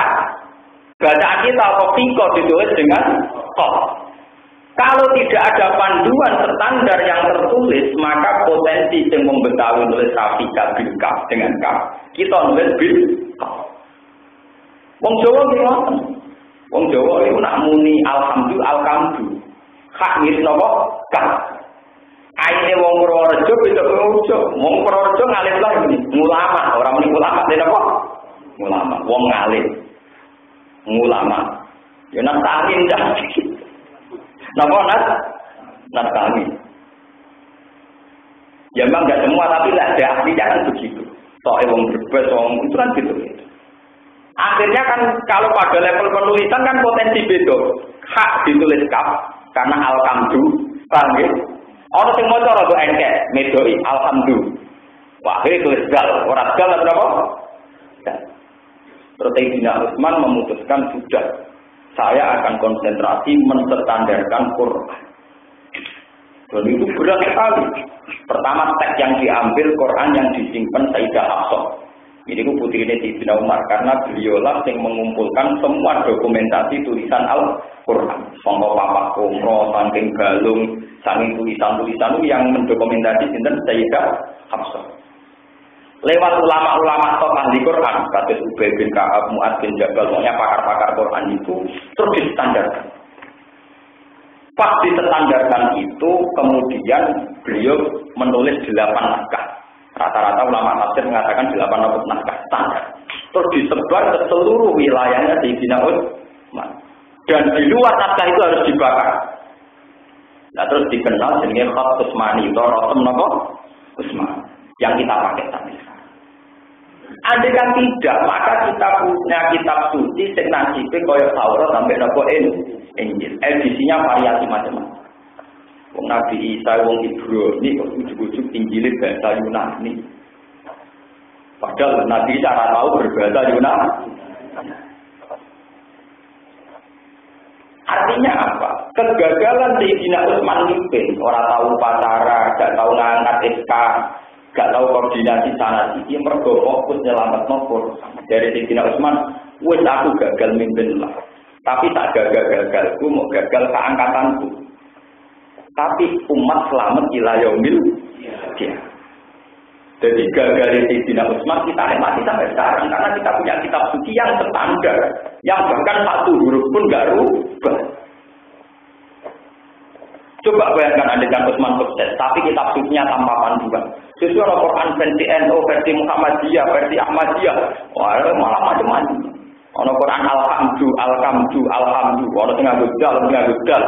Bacaan kita kok ditulis dengan kok. Kalau tidak ada panduan standar yang tertulis, maka potensi yang membetawi nulis Rafika bil kaf dengan kaf, kita nulis bil. Wong Jawa gimana? Wong Jawa itu nak muni alhamdulillah alhamdu. Hak mirip nopo kaf. Aine wong Purworejo beda Purworejo. Wong Purworejo ngalim lah ini, ulama, orang muni ulama tidak apa? Ulama, wong ngalim. Ulama. Ya nak dah. Napa nas? Nas kami. Ya memang nggak semua, tapi lah ada ahli jangan begitu. Soalnya wong berbes, wong itu kan gitu. Akhirnya kan kalau pada level penulisan kan potensi beda. Hak ditulis kaf karena alhamdu, paham ya? Orang yang mau cara tuh engke, medoi, alhamdu. Wah, akhirnya tulis gal, orang gal atau apa? Terus Usman memutuskan sudah saya akan konsentrasi menstandarkan Quran. Dan itu berat sekali. Pertama teks yang diambil Quran yang disimpan Sayyidah Hafsah. Ini ku putri ini Sayyidina Umar karena beliaulah yang mengumpulkan semua dokumentasi tulisan Al-Quran. Songko papa umroh, saking galung, saking tulisan-tulisan yang mendokumentasi Sayyidah Hafsah lewat ulama-ulama top ahli Quran, kata Ubay bin Ka'ab, Mu'ad bin Jabal, pokoknya pakar-pakar Quran itu terus distandarkan. Pas distandarkan itu, kemudian beliau menulis delapan naskah. Rata-rata ulama tafsir mengatakan delapan naskah standar. Terus disebar ke seluruh wilayahnya di Utsman. Dan di luar naskah itu harus dibakar. Nah terus dikenal dengan Khat Usmani, itu Rotem Nopo Usman yang kita pakai sampai Andai kan tidak, maka kita punya kitab suci sing nasibe kaya Taurat sampai nopo Injil. Edisinya variasi macam-macam. Wong Nabi Isa, wong Ibrani kok ujug-ujug Injil bahasa Yunani. Padahal Nabi Isa tahu berbahasa Yunani. Artinya apa? Kegagalan Sayyidina Utsman mimpin, orang tahu pacara, gak tahu ngangkat SK, gak tahu koordinasi sana sini mergo fokus nyelamat nopur dari Sayyidina Utsman wes aku gagal mimpin lah. Tapi tak gagal gagalku mau gagal keangkatanku. Tapi umat selamat ila yaumil ya. jadi gagal Sayyidina Utsman kita mati sampai sekarang. Karena kita punya kitab suci yang standar yang bahkan satu huruf pun gak rubah Coba bayangkan ada Utsman sukses, tapi kitab sucinya tanpa panduan. Sesuai Al-Quran versi NU, versi Muhammadiyah, versi Ahmadiyah. Wah, malah macam-macam. Ono Quran alhamdu, alhamdu, alhamdu. Ono tengah gudal, tengah gudal.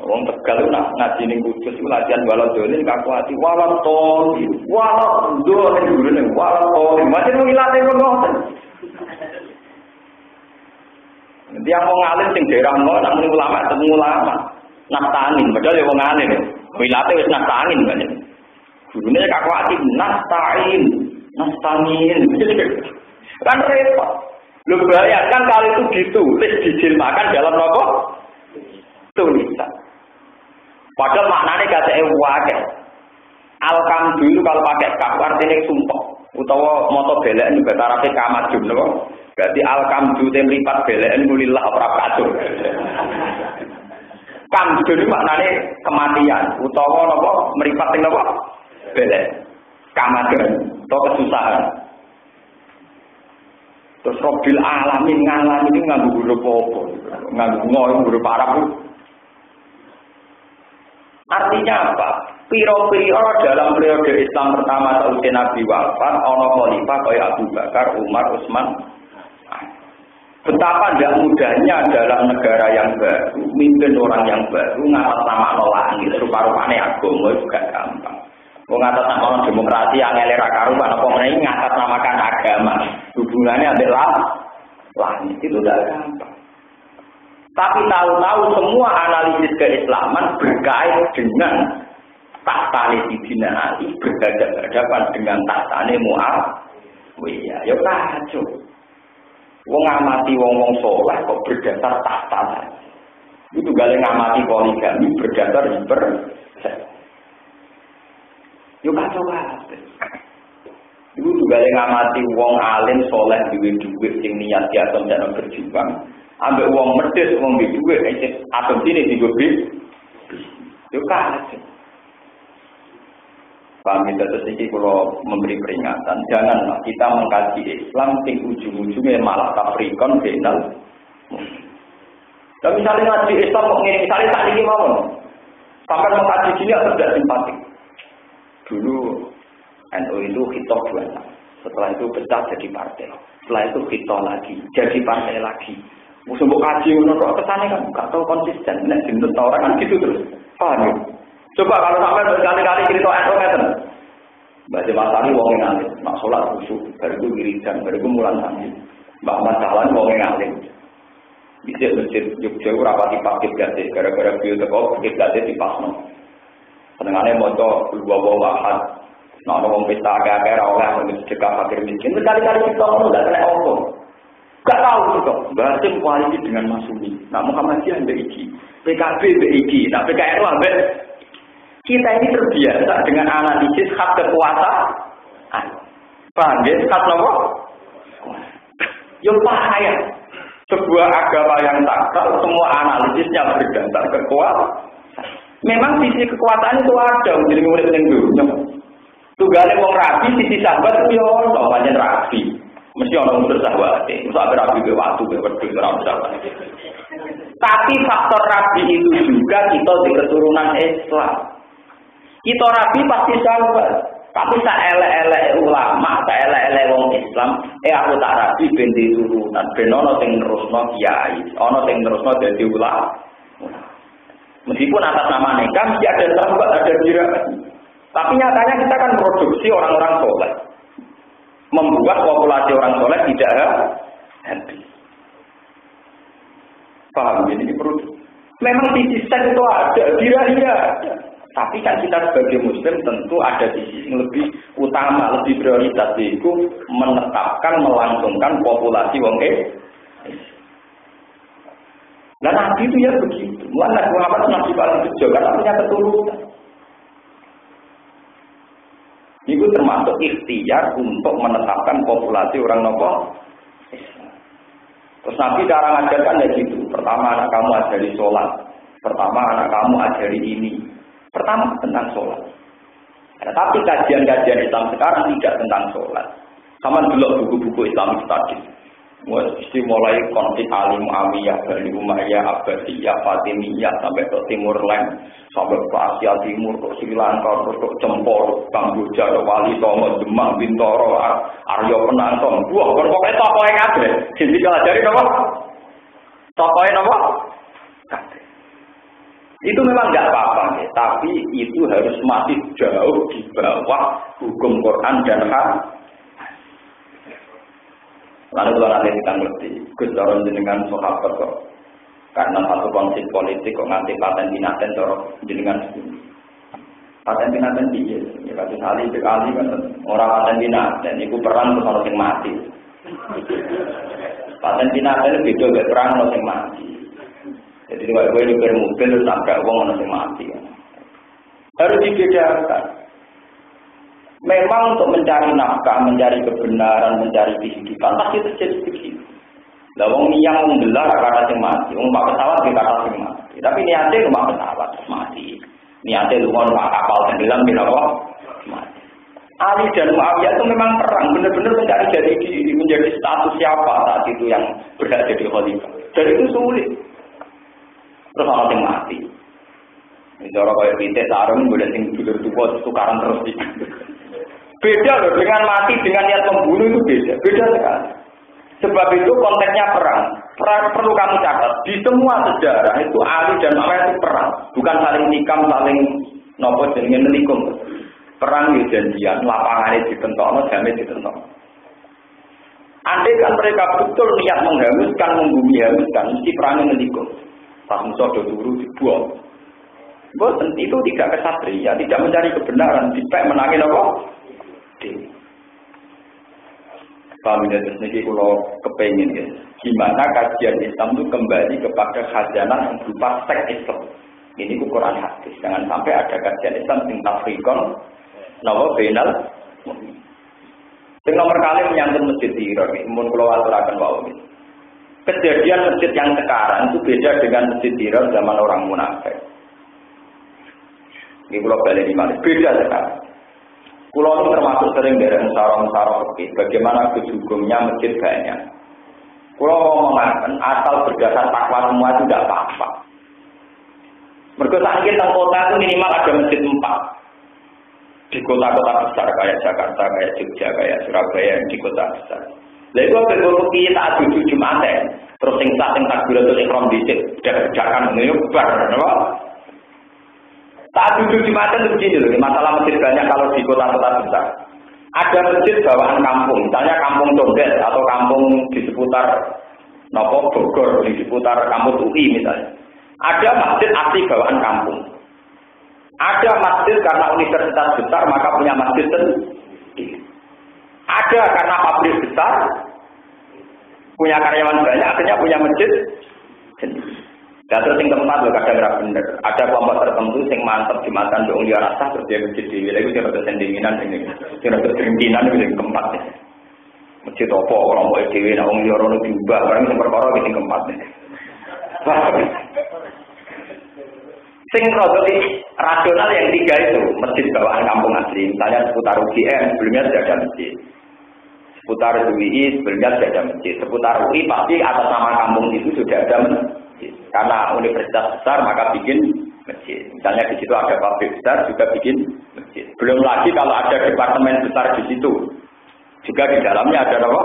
Wong tegal nak ngaji ning kudus iku latihan balon dolin kaku ati walau toli, walau dolin gurune walau toli. Macam wong ilate ngoten. Dia mau ngalim sing daerah mau nak ulama ketemu ulama. naftangin, padahal ya wong aneh. Wilate wis naftangin kan. Gurune kak wati naftain, naftangin. Kan repot. Lu bayangkan kalau itu ditulis dijelmakan dalam rokok tulisan. Padahal maknanya kata wakil. Alkam dulu kalau pakai kap artinya sumpah utawa moto belen betara pe kamat jumno berarti alkam dulu tem lipat belen mulilah operator Kamdu ini maknanya kematian. Utawa nopo meripat ing nopo belen. Kamatian atau kesusahan. Terus Robil alamin ngalam ini nganggu huruf apa? Nganggu ngoy huruf Arab. Artinya apa? Piro-piro dalam periode Islam pertama saat Nabi wafat, ono khalifah kaya Abu Bakar, Umar, Utsman. Betapa tidak mudahnya dalam negara yang baru, mimpin orang yang baru, ngatas nama langit, rupa-rupanya agama juga gampang. Mengatas nama demokrasi yang elera karuan, apa mengenai ngatas namakan agama, hubungannya adalah langit itu tidak gampang. Tapi tahu-tahu semua analisis keislaman berkait dengan tahta Sidina Ali berhadapan dengan tahta Muawiyah. Ya kacau. Wong ngamati wong-wong soleh kok berdasar tahta Itu gale ngamati poligami berdasar hiper. Yo kacau kabeh. Itu tunggale ngamati wong alim soleh duwe duit sing niat diatom dan berjuang. Ambek wong medhis wong duwe duit atom sini digo bis. Yo kaget. Kami terus ini kalau memberi peringatan, janganlah kita mengkaji Islam sing ujung-ujungnya malah kaprikon final. Dan misalnya ngaji Islam kok misalnya tak ini mau, sampai mengkaji sini atau tidak simpatik. Dulu NU itu kita dua setelah itu pecah jadi partai. Setelah itu kita lagi, jadi partai lagi. Musuh kaji menurut kesannya kan nggak tahu konsisten. Jendut orang kan gitu terus. Paham ya? Coba kalau sampai berkali-kali cerita NU ngeten. Baca matani wong ngalim, nak sholat khusyuk, baru itu wiridan, baru itu mulan sami. Mbak Ahmad Dahlan wong ngalim. Bisa masjid Jogja rapati pakit gade, gara-gara beliau teko pakit gade di pasno. Senengannya mau dua bawa wahad, nak wong pesta agak-agak oleh sedekah fakir miskin. Berkali-kali kita ngomong tidak kena omong. Gak tahu itu, Basim koalisi dengan Masumi. Nah Muhammadiyah mbak iki, PKB mbak iki, nah PKR mbak kita ini terbiasa dengan analisis hak kekuasaan. Paham ya? Hak apa? Yang bahaya. Sebuah agama yang sakral, semua analisisnya berdasar kekuasaan. Memang sisi kekuasaan itu ada, jadi murid yang dunia. Tugasnya mau rapi, sisi sahabat itu ya ono, banyak rapi. Mesti orang unsur sahabat, masa ada rapi ke waktu, ke wedus, sahabat. Tapi faktor rapi itu juga kita di keturunan Islam. Kita rapi pasti sahabat. Tapi tak elek-elek ulama, tak elek-elek wong Islam, eh aku tak rapi ben turunan, ben ono sing nerusno kiai, ono sing nerusno dadi ulama. Meskipun atas nama nikah mesti ada sahabat, ada jiragan. Tapi nyatanya kita kan produksi orang-orang soleh. Membuat populasi orang soleh tidak happy. Paham ini produk. Memang di sisi itu ada, dirahiya ada. Tapi kan kita sebagai muslim tentu ada sisi yang lebih utama, lebih prioritas yaitu menetapkan, melangsungkan populasi wong eh. Nah Nabi itu ya begitu. Muhammad Muhammad Nabi paling bejo karena punya keturunan. Itu termasuk ikhtiar untuk menetapkan populasi orang nopo Terus Nabi cara ngajarkan ya gitu. Pertama anak kamu ajari sholat. Pertama anak kamu ajari ini. Pertama tentang sholat. Nah, tapi kajian-kajian Islam sekarang tidak tentang sholat. Sama dulu buku-buku Islam tadi. Mesti mulai konflik Ali Muawiyah, Bani Umayyah, Abbasiyah, Fatimiyah sampai ke Timur Leng, sampai ke Asia Timur, ke Sri Lanka, ke Cempol, Kamboja, ke Wali Songo, Demak, Bintoro, Aryo Penantong. Wah, pokoknya yang ada. Jadi kalau jadi apa? Tokohnya apa? Itu memang nggak apa-apa, ya. tapi itu harus masih jauh di bawah hukum Quran dan hadis. Lalu kalau nanti kita ngerti, Gus Doron jenengan sahabat kok. Karena satu konsep politik kok nganti paten binaten coro jenengan paten binaten dia, ya kata kali sekali kan orang paten binaten, itu perang terus orang yang mati. Paten binaten itu beda perang orang yang mati. Jadi kalau gue nyupir mobil terus tabrak uang orang yang mati. Harus dibedakan. Memang untuk mencari nafkah, mencari kebenaran, mencari kehidupan pasti terjadi begitu. Lah wong yang membelar kata sing mati, wong pak pesawat di kata sing mati. Tapi niatnya rumah pesawat mati. Niatnya lunga numpak kapal tenggelam di apa? Mati. Ali dan Muawiyah itu memang perang, benar-benar mencari jadi menjadi status siapa saat itu yang berhak jadi khalifah. Dan itu sulit. Terus orang yang mati. Cara kayak kita sarung, boleh sing dulur tua tukaran terus. Beda loh dengan mati dengan niat membunuh itu beda, beda sekali. Sebab itu konteksnya perang. Perang perlu kamu catat. Di semua sejarah itu Ali dan Muawiyah itu perang, bukan saling nikam, saling nopo jenenge menikum. Perang ya janjian, lapangannya ditentokno, jamnya ditentokno. Andai kan mereka betul niat menghanguskan, membumi hanguskan, mesti perangnya menikum. Pas musuh do turu dibuang. Boten itu tidak kesatria, tidak mencari kebenaran, tidak menangin apa? dewi. Paham ya, terus ini kalau kepengen ya. Gimana kajian Islam itu kembali kepada khazanah yang berupa seks Islam. Ini ukuran hadis. Jangan sampai ada kajian Islam yang tafrikon. Nawa benal. Sing nomor kali menyangkut masjid Tiro, mun kalau aturakan wau Kejadian masjid yang sekarang itu beda dengan masjid zaman orang munafik. Ini pulau balik di mana? Beda sekarang. Pulau itu termasuk sering dari sarong-sarong oke. Bagaimana kejugumnya masjid banyak. Pulau mengatakan asal berdasar takwa semua itu tidak apa-apa. Mereka saat kita kota itu minimal ada masjid empat. Di kota-kota besar kayak Jakarta, kayak Jogja, kayak Surabaya, di kota besar. Lalu itu apa kalau kita tak tujuh Jumat terus sing sak sing takbir itu ikram dhisik, kerjakan ini bar, Saat tujuh Jumatan itu begini loh, masalah masjid banyak kalau di kota-kota besar. Ada masjid bawaan kampung, misalnya kampung Dongget atau kampung di seputar Nopo Bogor, di seputar kampung UI misalnya. Ada masjid asli bawaan kampung. Ada masjid karena universitas besar maka punya masjid sendiri. Ada karena pabrik besar punya karyawan banyak akhirnya punya masjid. Dan terus yang keempat loh kadang nggak bener. Ada kelompok tertentu yang mantep jumatan dong dia rasa terus dia masjid di wilayah itu rasa sendinginan ini, dia rasa keringkinan itu yang keempat ya. Masjid apa orang mau dewi, nah dia orang diubah, orang yang perkara yang keempat nih. Sing roti rasional yang tiga itu masjid bawaan kampung asli, misalnya seputar UGM sebelumnya sudah ada masjid. Seputar UI sebelumnya sudah ada masjid. Seputar UI pasti atas nama kampung itu sudah ada masjid. Karena universitas besar maka bikin masjid. Misalnya di situ ada pabrik besar juga bikin masjid. Belum lagi kalau ada departemen besar di situ. Juga di dalamnya ada apa?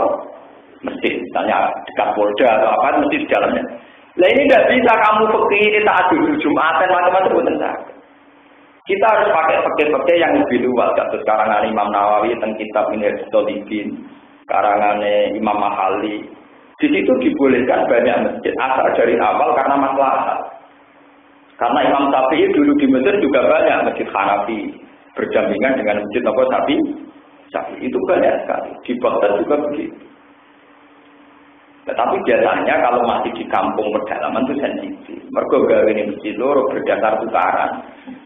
Masjid. Misalnya dekat Polda atau apa masjid di dalamnya. Nah ini tidak bisa kamu pergi ini tak adu Jumatan macam-macam tentang. Kita harus pakai pakai-pakai yang lebih luas. Kasus karangan Imam Nawawi tentang kitab Tolibin, karangan Imam Mahali, di situ dibolehkan banyak masjid asal dari awal karena masalah. Karena Imam Syafi'i dulu di Mesir juga banyak masjid Hanafi berjampingan dengan masjid Nabi Sapi. Sapi itu banyak sekali. Di Baghdad juga begitu. Tetapi biasanya kalau masih di kampung pedalaman itu sensitif. Mereka gawe ini masjid loro berdasar tukaran.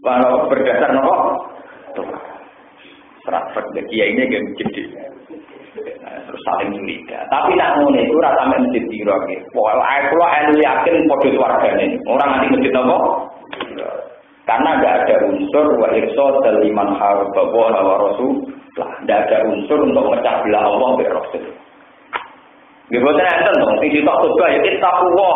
Kalau berdasar nopo tukaran. Serat kiai ini masjid terus saling curiga. Tapi nak ngono itu rasa masjid tiro ke. Pokoke kula elu yakin padha wargane. Orang nanti masjid apa? Karena tidak ada unsur wa irsa liman harba wa rasul. Tidak ada unsur untuk mecah belah Allah dan Rasul. Nggih boten enten to, sing ditok khotbah ya ittaqwa.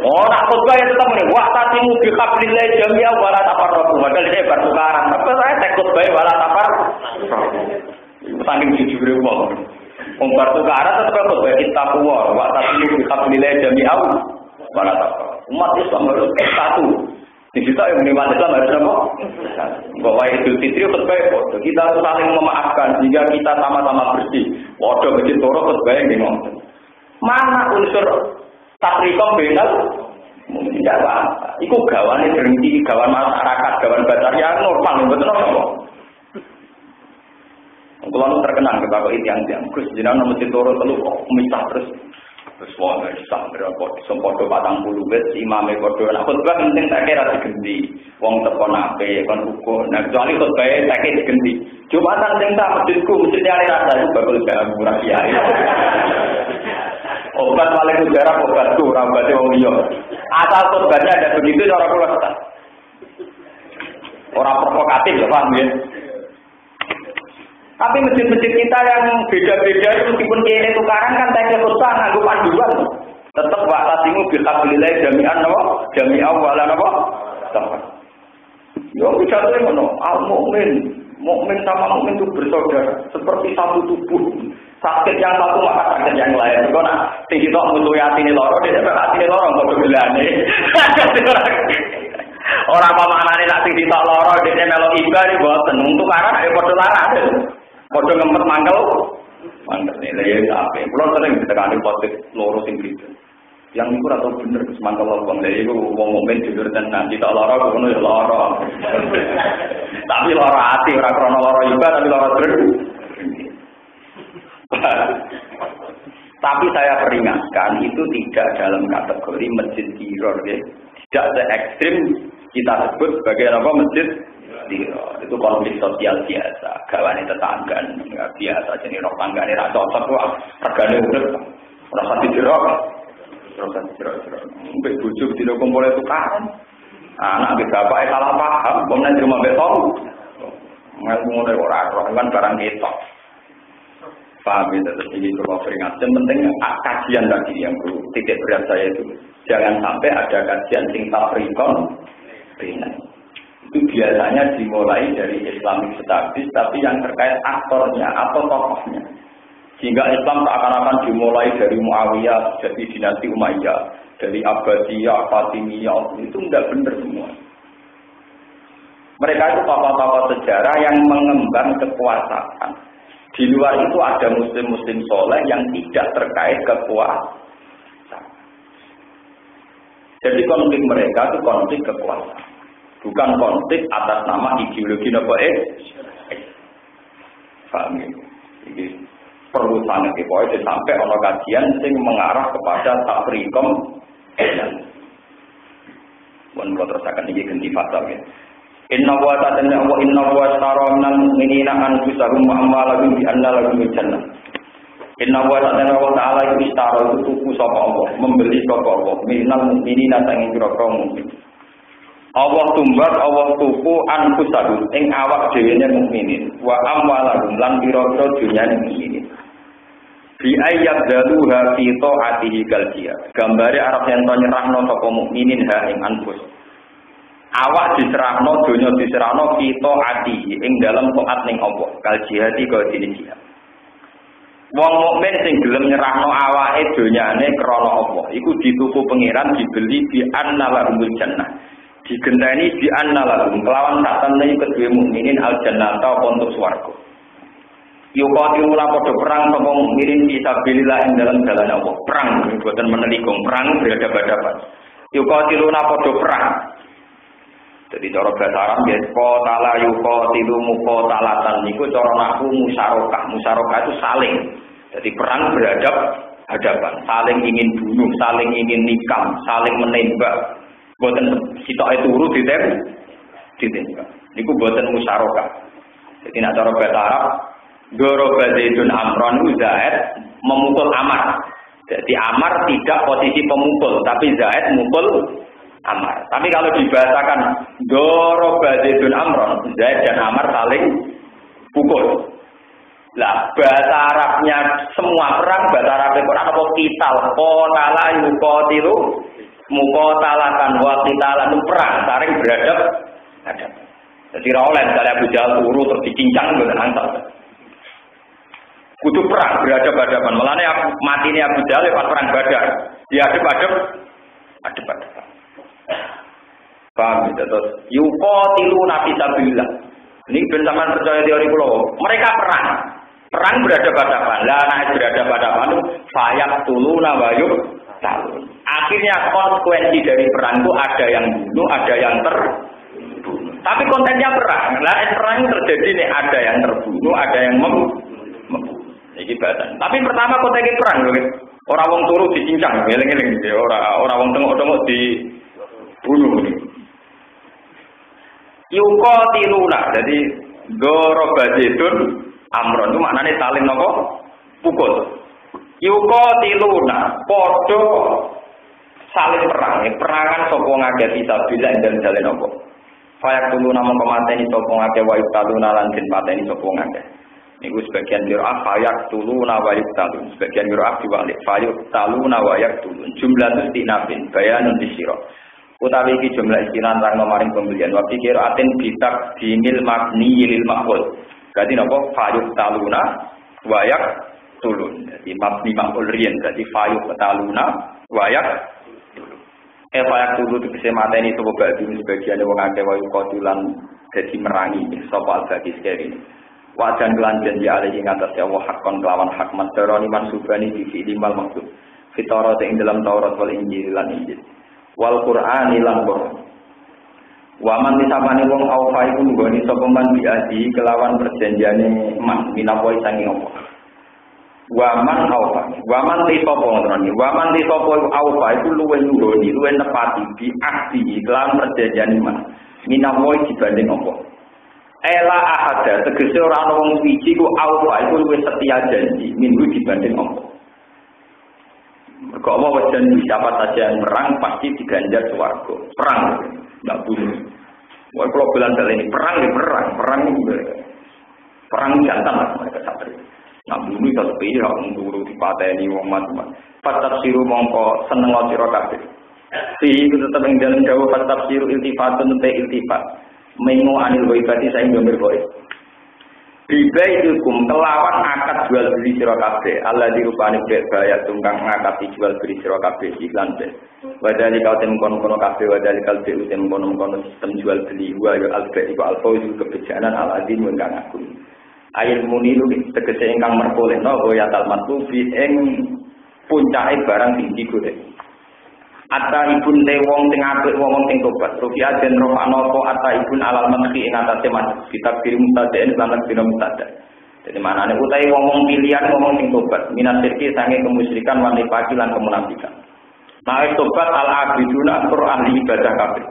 Oh, nak khotbah ya tetap ini, wa tatimu bi qablillah jami'a wa la tafarraqu. Padahal dia bertukaran. Apa saya takut bae wa la tafarraqu. Saking jujur wong. Wong bar tukaran tetep bae kita kuwa, wa taslimu bi hablillah jami'au wala taqwa. Umat Islam harus satu. Di situ yang menikmati Islam harus apa? Bahwa Idul Fitri foto. Kita harus saling memaafkan sehingga kita sama-sama bersih. Waduh masjid toro khutbah yang ngomong. Mana unsur takrikam benal? Tidak apa-apa. Iku gawane berhenti, gawan masyarakat, gawan batar yang normal, betul apa? Kalau nu terkenal ke bapak itu yang yang Gus jenengan nomor toro telu kok misah terus. Terus wong misah berapa sempodo patang puluh bet imam kodo nah khutbah penting tak kira diganti wong teko nape kon ukur nah kecuali khutbah tak kira diganti jumatan sing tak masjidku mesti nyari rasa itu bakal gak murah kiai obat paling udara obatku obatnya wong liya. Asal khutbahnya ada begitu cara kula orang provokatif ya paham ya tapi masjid-masjid kita yang beda-beda itu meskipun kini tukaran kan tanya susah nganggu panduan. Tetap wa tasimu bil hablillah jami'an nawa jami'an wala nawa. Yo bisa tuh ngono, al mukmin, mukmin sama mukmin itu bersaudara, seperti satu tubuh. Sakit yang satu maka sakit yang lain. Kau nak tinggi tok mutu ini loro, dia dapat hati loro kok belane. (laughs) Orang pamanane nak tinggi tok loro, dia melo iba nih boten. Untuk karena ayo padha Padha ngempet mangkel. Mangkel ya sampe. Kulo sering ditekani potik loro sing gitu. Yang itu atau bener semangkel bang lha iku wong mukmin jujur tenan, tidak lara ngono ya lara. (laughs) Tapi lara ati ora krana lara iba tapi lara terus. (laughs) Tapi saya peringatkan itu tidak dalam kategori masjid tiror ya. Tidak se ekstrim kita sebut sebagai apa masjid Diro. Itu konflik sosial biasa. Gawane tetangga ya, biasa jadi rok tangga ini rasa cocok wah regane urip rasa diro. Rasa diro diro. Mbek bojo dino kumpul itu kan. Anak ke bapak salah paham, kemudian di rumah beton. Ngelmu mulai orang kan barang ketok. Paham ya, terus ini kalau peringat. Yang penting kajian tadi yang perlu titik berat saya itu. Jangan sampai ada kajian sing tafrikon. Itu biasanya dimulai dari Islamic Studies, tapi yang terkait aktornya atau tokohnya. Sehingga Islam seakan-akan dimulai dari Muawiyah, jadi dinasti Umayyah, dari Abbasiyah, Fatimiyah, itu enggak benar semua. Mereka itu tokoh-tokoh sejarah yang mengemban kekuasaan di luar itu ada muslim-muslim soleh yang tidak terkait kekuasaan. Jadi konflik mereka itu konflik kekuasaan. Bukan konflik atas nama ideologi nopo eh. Paham ya? Ini perlu sangat itu sampai ono kajian sing mengarah kepada takrikom Pun kalau terus akan ini ganti fatal ya. Inna wa ta'ala wa inna wa tara minal mu'minina anfusahum wa amwalahum bi anna lahum jannah. Inna wa ta'ala wa ta'ala itu istara itu tuku sapa Allah, membeli sapa Allah minal mu'minina sanging mukmin. Allah tumbat Allah tuku anfusahum ing awak dhewe mukminin. Wa amwalahum lan pira-pira dunyane mukminin. Bi ayat daluha fi ta'atihi kaljiya. Gambare arep yen to nyerahno sapa mukminin? Ha ing anfus. Awak diserahno donya diserahno kita ati ing dalam taat ning Allah. Kal jihad kau dini jihad. Wong mukmin sing gelem nyerahno awake donyane krana Allah. Iku dituku pangeran dibeli di annalahumul jannah digenteni di annalahum kelawan tak temne kedua mukminin al jannah ta untuk swarga. Yukotilu lah podo perang sapa mukminin fisabilillah ing dalam jalan Allah. Perang buatan menelikung. Perang berhadapan-hadapan. Yukotilu lah podo perang. Jadi cara bahasa Arab ya qatala yuqatilu muqatalatan. Niku cara naku musyarakah. Musyarakah itu saling. Jadi perang beradab hadapan, saling ingin bunuh, saling ingin nikam, saling menembak. Boten sitok itu turu ditem ditembak. Niku boten musyarakah. Jadi nak cara bahasa Arab Doroba Zaidun Amron Zaid memukul Amar. Jadi Amar tidak posisi pemukul, tapi Zaid mukul Amar. Tapi kalau dibahasakan Doro Badidun Amron, Zaid dan Amar saling pukul. Lah bahasa Arabnya semua perang bahasa Arab Quran apa kital qatala yuqatilu muqatalatan wa qitalan perang saling beradab ada. Jadi ra oleh Abu Jahal turu terus dicincang mboten antar. Kudu perang beradab-adaban. Mulane mati ini Abu Jahal lewat perang Badar. Dia adep-adep adep-adep. Paham ya? Terus yuko tilu nabi sabilillah. Ini bersama percaya teori pulau. Mereka perang. Perang berada pada Lah berada itu fayak tulu nawayuk tahun. Akhirnya konsekuensi dari perang itu ada yang bunuh, ada yang terbunuh. Tapi kontennya perang. Lah perang terjadi nih ada yang terbunuh, ada yang mem membunuh. Ini. Tapi pertama kontennya perang. Orang wong turu dicincang, ngeling-ngeling. Orang orang wong tengok-tengok di bunuh. Yuko tiluna, jadi goro bajidun amron itu maknanya saling nopo pukul. Yuko tiluna, podo saling perang, perangan sopong ngake bisa bila dan jalan nopo. Fayak tulu nama pemateni sopong ngake wa taluna lantin pateni sopong ngake. Niku sebagian qiraah fayak tuluna wa talun, sebagian qiraah diwalik fayak taluna wa tulun. Jumlah istinafin bayanun disiro utawi iki jumlah istilah lan maring pembelian wa pikir aten bitak dinil makni lil makbul berarti napa? Fayuk taluna wayak tulun. Jadi makni makbul riyen jadi fayuk taluna wayak tulun. Eh fayak tulun tegese mateni sapa badu sebagian wong akeh wayu kotulan dadi merangi. Sapa al-bagi sekali. Wajan kelan janji alih ing atas ya Allah hakon kelawan hak madarani mansubani di fi'li mal maksud fitara ing dalam Taurat wal Injil lan Injil. Wal Qur'ani lan Qur'an. Wa man disapane wong aufa iku nggoni sapa man biadi kelawan perjanjiane man. Minawa sangi apa. Wa man aufa. Wa man li sapa ngono Wa man li sapa aufa iku luwih nggoni, luwih nepati bi ahdi kelawan perjanjiane man minawa dibanding apa. Ela ahada tegese ora ana wong suci ku aufa iku luwih setia janji minggu dibanding Allah. Mergo Allah wajan siapa saja yang perang pasti diganjar swarga. Perang, enggak bunuh. Wah, kalau bilang ini perang ya perang, perang ini perang jantan lah mereka satri. Nah, bumi satu pihak untuk di ini wong macam Fatab siru mongko seneng lo siro kabeh. Si itu tetap yang jalan jauh fatab siru iltifatun te iltifat. Mengu anil waibati saya ngambil boy. Bibai hukum kelawan akad jual beli siro kabeh. Allah dirupani bayar tunggang akad jual beli siro kabeh iklan deh. Wadali kau tem kono kono kabeh wadali kau tem tem kono kono sistem jual beli wa yo alfa iku alfa itu kebijakan al adim Ayat munilu tegese ingkang no ya talmatu fi ing puncake barang tinggi kuwe. Ata ibun te wong sing apik wong sing tobat. Rufi'a den roh anapa ata ibun alal manhi ing atase kitab kirim mutadain lan dina mutada. Jadi mana nih utai wong pilihan wong sing tobat. Minat sirki sange kemusyrikan wanita pagi lan kemunafikan. Nah tobat al abiduna tur ahli ibadah kabeh.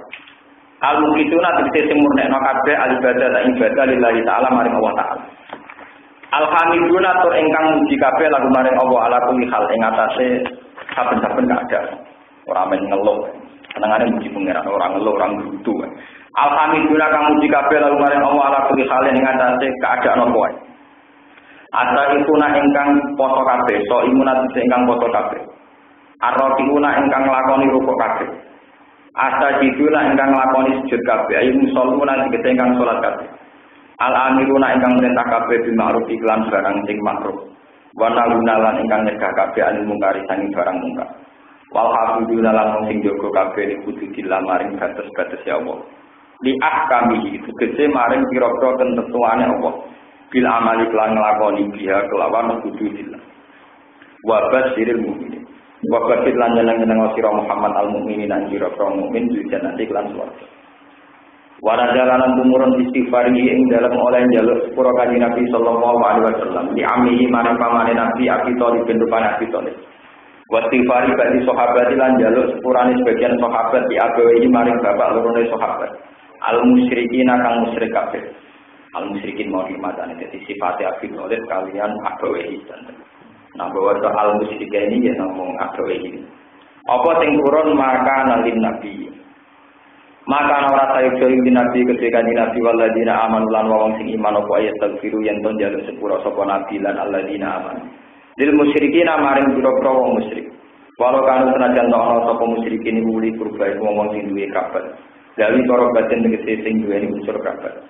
Al mukituna tegese sing murnekno kabeh al ibadah lan ibadah lillahi taala maring Allah taala. Alhamdulillah tur ingkang muji kabeh lagu maring Allah ala kulli hal ing atase saben-saben keadaan. Ora men ngeluh. Senengane muji pangeran, orang ngeluh, orang grutu. Alhamdulillah kang muji kabeh lagu maring Allah ala kulli hal ing atase keadaan apa wae. Asa ikuna ingkang poso kabeh, so imunat ingkang poso kabeh. Arrofiuna ingkang lakoni rukuk kabeh. Asa jiduna ingkang lakoni sujud kabeh. Ayu musoluna ingkang salat kabeh. Al amiruna ingkang perintah kabeh bil ma'ruf iklan barang sing makruf. Wa naluna lan ingkang nyegah kabeh anil mungkari sanging barang mungkar. Wal hafiduna lan sing jaga kabeh ning kudu dilamaring batas-batas ya Allah. Li ahkamihi tegese maring pira-pira ketentuane Allah. Bil amali kelan nglakoni biha kelawan kudu dillah. Wa basyiril mukminin. Wa basyir lan jeneng-jeneng sira Muhammad al mukminin lan sira mukmin di jannati kelan swarga. Wana jalanan tumurun istighfar ing dalam oleh jaluk sepuro kaji Nabi Sallallahu Alaihi Wasallam di amihi mana pamane Nabi Abi Thalib bin Rupani Abi Thalib. Wastifari bagi sahabat lan jaluk sepurane sebagian sahabat di abawi maring bapak lorone sahabat. Al musyrikin kang musyrik kabeh. Al musyrikin mau dimatane dadi sifate Abi Thalib kalian abawi Nah bahwa al musyrikin ini ya ngomong abawi. Apa sing kurun maka nalin Nabi maka ora sayo joyo di nabi ketika di nabi waladina aman lan wong sing iman apa ayat tagfiru yen ton jaluk sepura sapa nabi lan alladzina aman. Lil musyrikin maring pira-pira wong musyrik. Walau kanu senajan ana sapa musyrikin muli kurba iku wong sing duwe kabar. Dari para batin tegese sing duwe unsur kabar.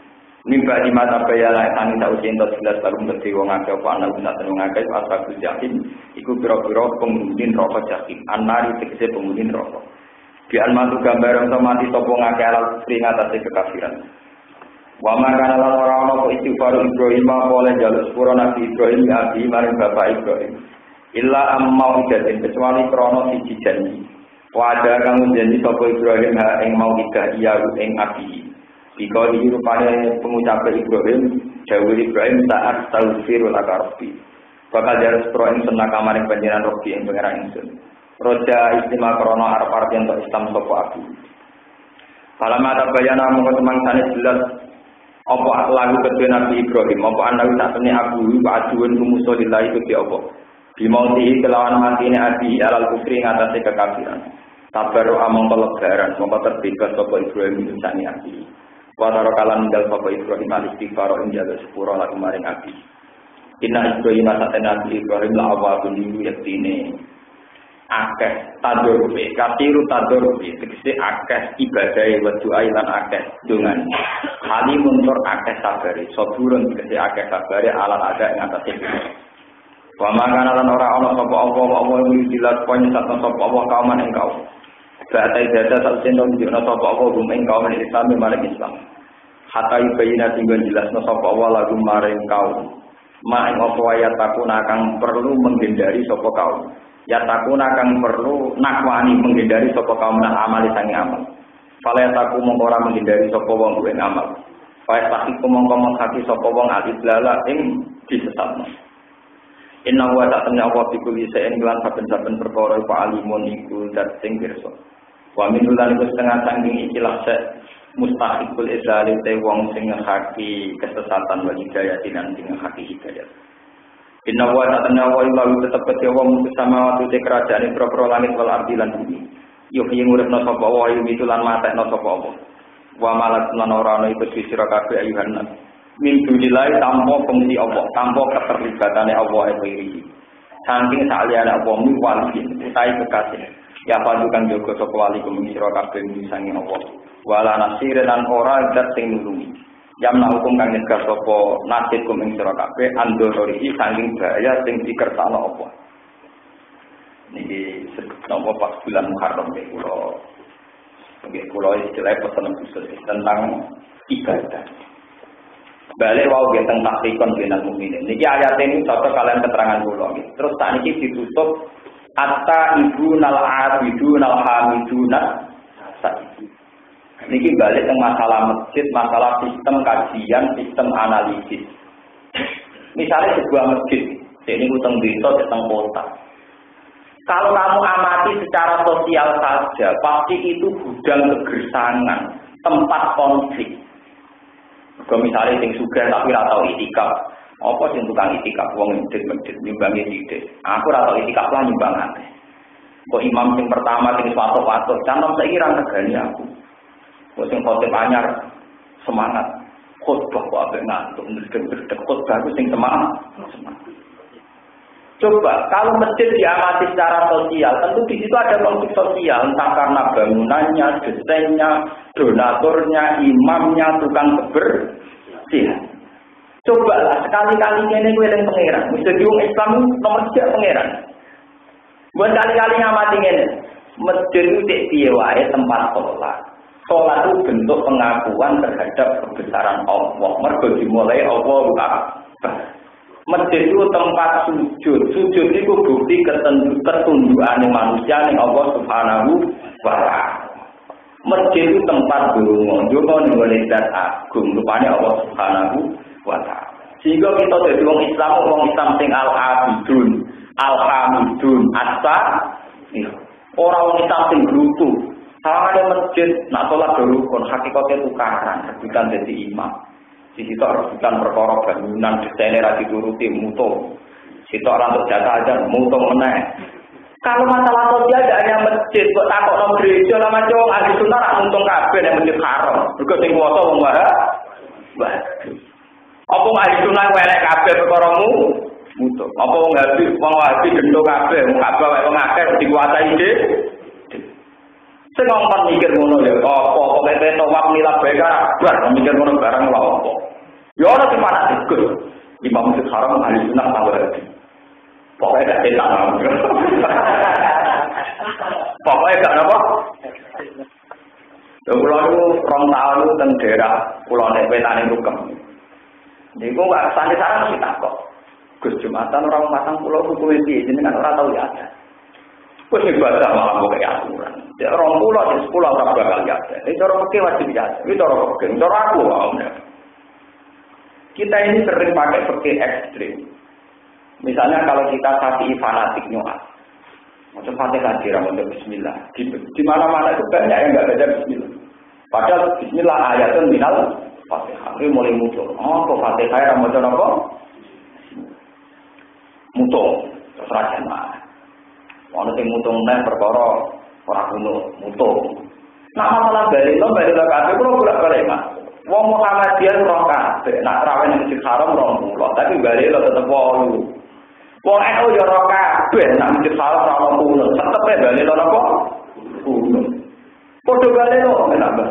Mimba di mata bayala tani tak usia entos jelas baru ngerti wong apa anak bisa tenung akeh asal jahim iku pira-pira penghuni rokok jahim anari tegese penghuni rokok. Di almatu gambar untuk mati sopo ngake alal kufri ngatasi kekafiran. Wa makana lan ora ana apa istighfar Ibrahim oleh jaluk sepuro Nabi Ibrahim ya abi maring bapak Ibrahim. Illa ammau idatin kecuali krono siji janji. Wada kang janji sapa Ibrahim ha ing mau idah iya ing abi. Bika iki rupane pengucap Ibrahim, jawab Ibrahim saat taufiru laka rabbi. Bakal jarak sepuro ing senaka maring panjenengan rabbi ing pangeran ingsun. Roja istimewa krono arep arep untuk Islam sopo aku. Kalau ada bayana mongko temang tani jelas apa lagu kedua Nabi Ibrahim, apa anda tak abu, aduan kumuso lillahi itu di apa. Bimauti kelawan mati ini adi alal kufri ngatasi kekafiran. Tabaru among lebaran, mongko terbebas sopo Ibrahim itu sani abi. Wataro kalan ninggal sopo Ibrahim alistighfaro ing jalur sepuro lagu maring abi. Inna Ibrahim asatena Ibrahim la awabun liyu yaktine akeh tadorubi kasiru tadorubi tegese akeh ibadah wa doa lan akeh. Dungan. Hali muntur akeh sabari saburun tegese akeh sabari alat ada ing atase wa mangana lan ora ana sapa apa apa yang dilat poin satu sapa apa kaum ing kaum. Batai data tak sendong di ana sapa apa rum ing kaum Islam maring Islam. Hatta ibayina tinggal jelas no sapa Allah lagu maring kaum. Ma ing apa ayat takuna kang perlu menghindari sapa kaum ya takuna kang perlu nakwani menghindari sapa kaum nak amali sangi amal fala taku mongko ora menghindari sapa wong kuwi amal fa takiku mongko menghati sapa wong alislala ing disesatno Inna wa tak temnya Allah bikul isa ing lan saben-saben perkara iku alimun iku dat sing pirsa. Wa min lan iku setengah sanging ikilah sek mustahikul izali te wong sing ngaki kesesatan wa hidayah dan sing ngaki hidayah. Inna wa ta'ala wa illahu tetep ke wong sama waktu te kerajaan pro langit wal ardi lan bumi. Yo piye nguripno sapa wa yo mitulan matekno sapa apa. Wa malak lan ora ana iku sira kabeh ayuhan nas. Min dunilai tanpa fungsi Allah, tanpa keterlibatane Allah ing Saking saliyane Allah mi wali utai kekasih. Ya padukan jogo sapa wali kuming sira kabeh misangi Allah. Wala nasir dan ora dat sing. Yamna hukum kang nyegah sapa nasib kuming sira kabeh andorori saking bahaya sing dikersakno Allah. Niki napa pas bulan Muharram nggih kula nggih kula istilah pesen khusus tentang ibadah. Balik wau nggih tentang takrikon binal mukminin. Niki ayat ini cocok kalian keterangan kula nggih. Terus saat ini ditutup Atta ibu nal abidu nal hamidu Niki balik ke masalah masjid, masalah sistem kajian, sistem analisis. Misalnya sebuah masjid, ini utang desa, utang kota. Kalau kamu amati secara sosial saja, pasti itu gudang kegersangan, tempat konflik. Kalau misalnya yang suka tapi ratau itikaf, apa sing tukang itikaf wong medit medit nyumbangi sithik. Aku ora tau itikaf lah nyumbang akeh. Kok imam sing pertama sing suatu-suatu, canom saiki ra negani aku. Sing khotib anyar semangat. Khotbah kok ape ngantuk ndek khotbah ku sing semangat. Coba kalau masjid diamati secara sosial, tentu di situ ada konflik sosial, entah karena bangunannya, desainnya, donaturnya, imamnya, tukang kebersihan. Coba lah sekali-kali ini gue yang pangeran. Mesti diung Islam nomor tiga pangeran. Buat kali-kali ngamati ini. Masjid itu wae tempat sholat. Sholat itu bentuk pengakuan terhadap kebesaran Allah. Mergo dimulai Allah Akbar. Masjid itu tempat sujud. Sujud itu bukti ketundukan manusia yang Allah Subhanahu wa taala. Masjid itu tempat dungo, dungo ning agung. Rupanya Allah Subhanahu wa ta'ala. Sehingga kita jadi orang Islam, orang Islam sing al-abidun, al-hamidun, asa, orang orang Islam sing gerutu. Sama ada masjid, nak sholat kon hakikatnya tukaran, rebutan jadi imam. Di situ rebutan perkara bangunan, desainnya lagi turuti, mutu. Situ orang untuk jatah aja, mutu meneh. Kalau masalah sosial tidak hanya masjid, kok takut nom gereja lah macam ahli sunnah untung kabeh yang masjid haram. Juga sing kuasa wong wah. Apa ahli sunnah welek kabeh perkaramu? Mutu. Apa wong habis wong habis gendo kabeh, wong kabeh wae wong akeh dikuasai dhewe. Sing ngomong mikir ngono ya, apa kok kete tawaf nilap bae bar mikir ngono barang lha apa. Ya ora sing fanatik Gus. Imam Masjid Haram ahli sunnah lagi. Pokoknya gak enak. Pokoknya gak apa? Lha kula niku rong taun teng daerah kula nek wetane Rukem. Niku gak santri sarang mesti takok. Gus Jumatan orang matang pulau hukum ini, jadi kan orang tahu ya Gus ibadah malah mau kayak aturan. Ya orang pulau, di sepuluh orang bakal ya ada. Ini cara pakai wajib ya. Ini cara pakai, cara aku ya. Kita ini sering pakai pakai ekstrim. Misalnya kalau kita kasih fanatik nyuat, macam fatihah kira untuk Bismillah. Di, di mana-mana itu banyak yang nggak baca Bismillah. Padahal Bismillah ayatnya minal Fatihah. Ini mulai muncul. Oh, kok Fatihah yang mau apa? Mutu. Terus rajan Ono sing mutung meh perkara ora kuno mutung. Nah masalah bali to bali to kabeh kulo ora bareng mah wong Muhammadiyah roh kabeh nak rawen sing haram rong mulo tapi bali lo tetep wolu wong eh yo roh kabeh nak sing haram roh mulo tetep bali lo napa? Podho bali lo ana ba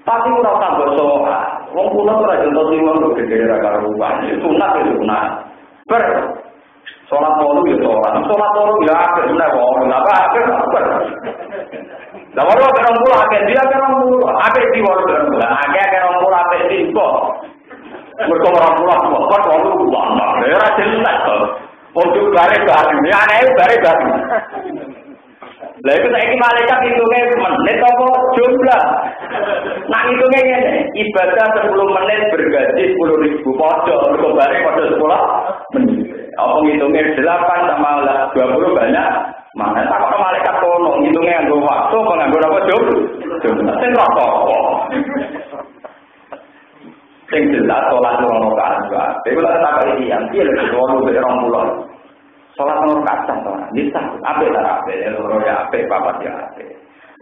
tapi ora tambah soa wong kula ora jentos sing wong gede-gede ra karo rupane. Sunat itu sunat. Sholat tolu ya sholat, sholat tolu ya akhir benar kok, apa akhir akhir. Lah waru akhir orang pulau akhir dia orang pulau, akhir di akhir orang pulau, akhir orang pulau akhir di kok. Mereka orang pulau kok tolu mana? Ya jelas kok. Untuk garis garis, ya aneh garis garis. Lah itu saiki malaikat hitungnya menit apa jumlah. Nah hitungnya ini ibadah 10 menit bergaji 10 ribu pojok, kembali pada 10 menit. Apa ngitungnya 8 sama 20 banyak? Mana tak kok malaikat kono ngitungnya nganggo waktu apa nganggo apa jumlah? Jumlah sing rata Sing jelas sholat orang rakaat juga. Tapi kalau tak kali yang dia lebih dua puluh orang pulau. Sholat orang rakaat sah Bisa apa tak apa ya loro ya apa ya apa.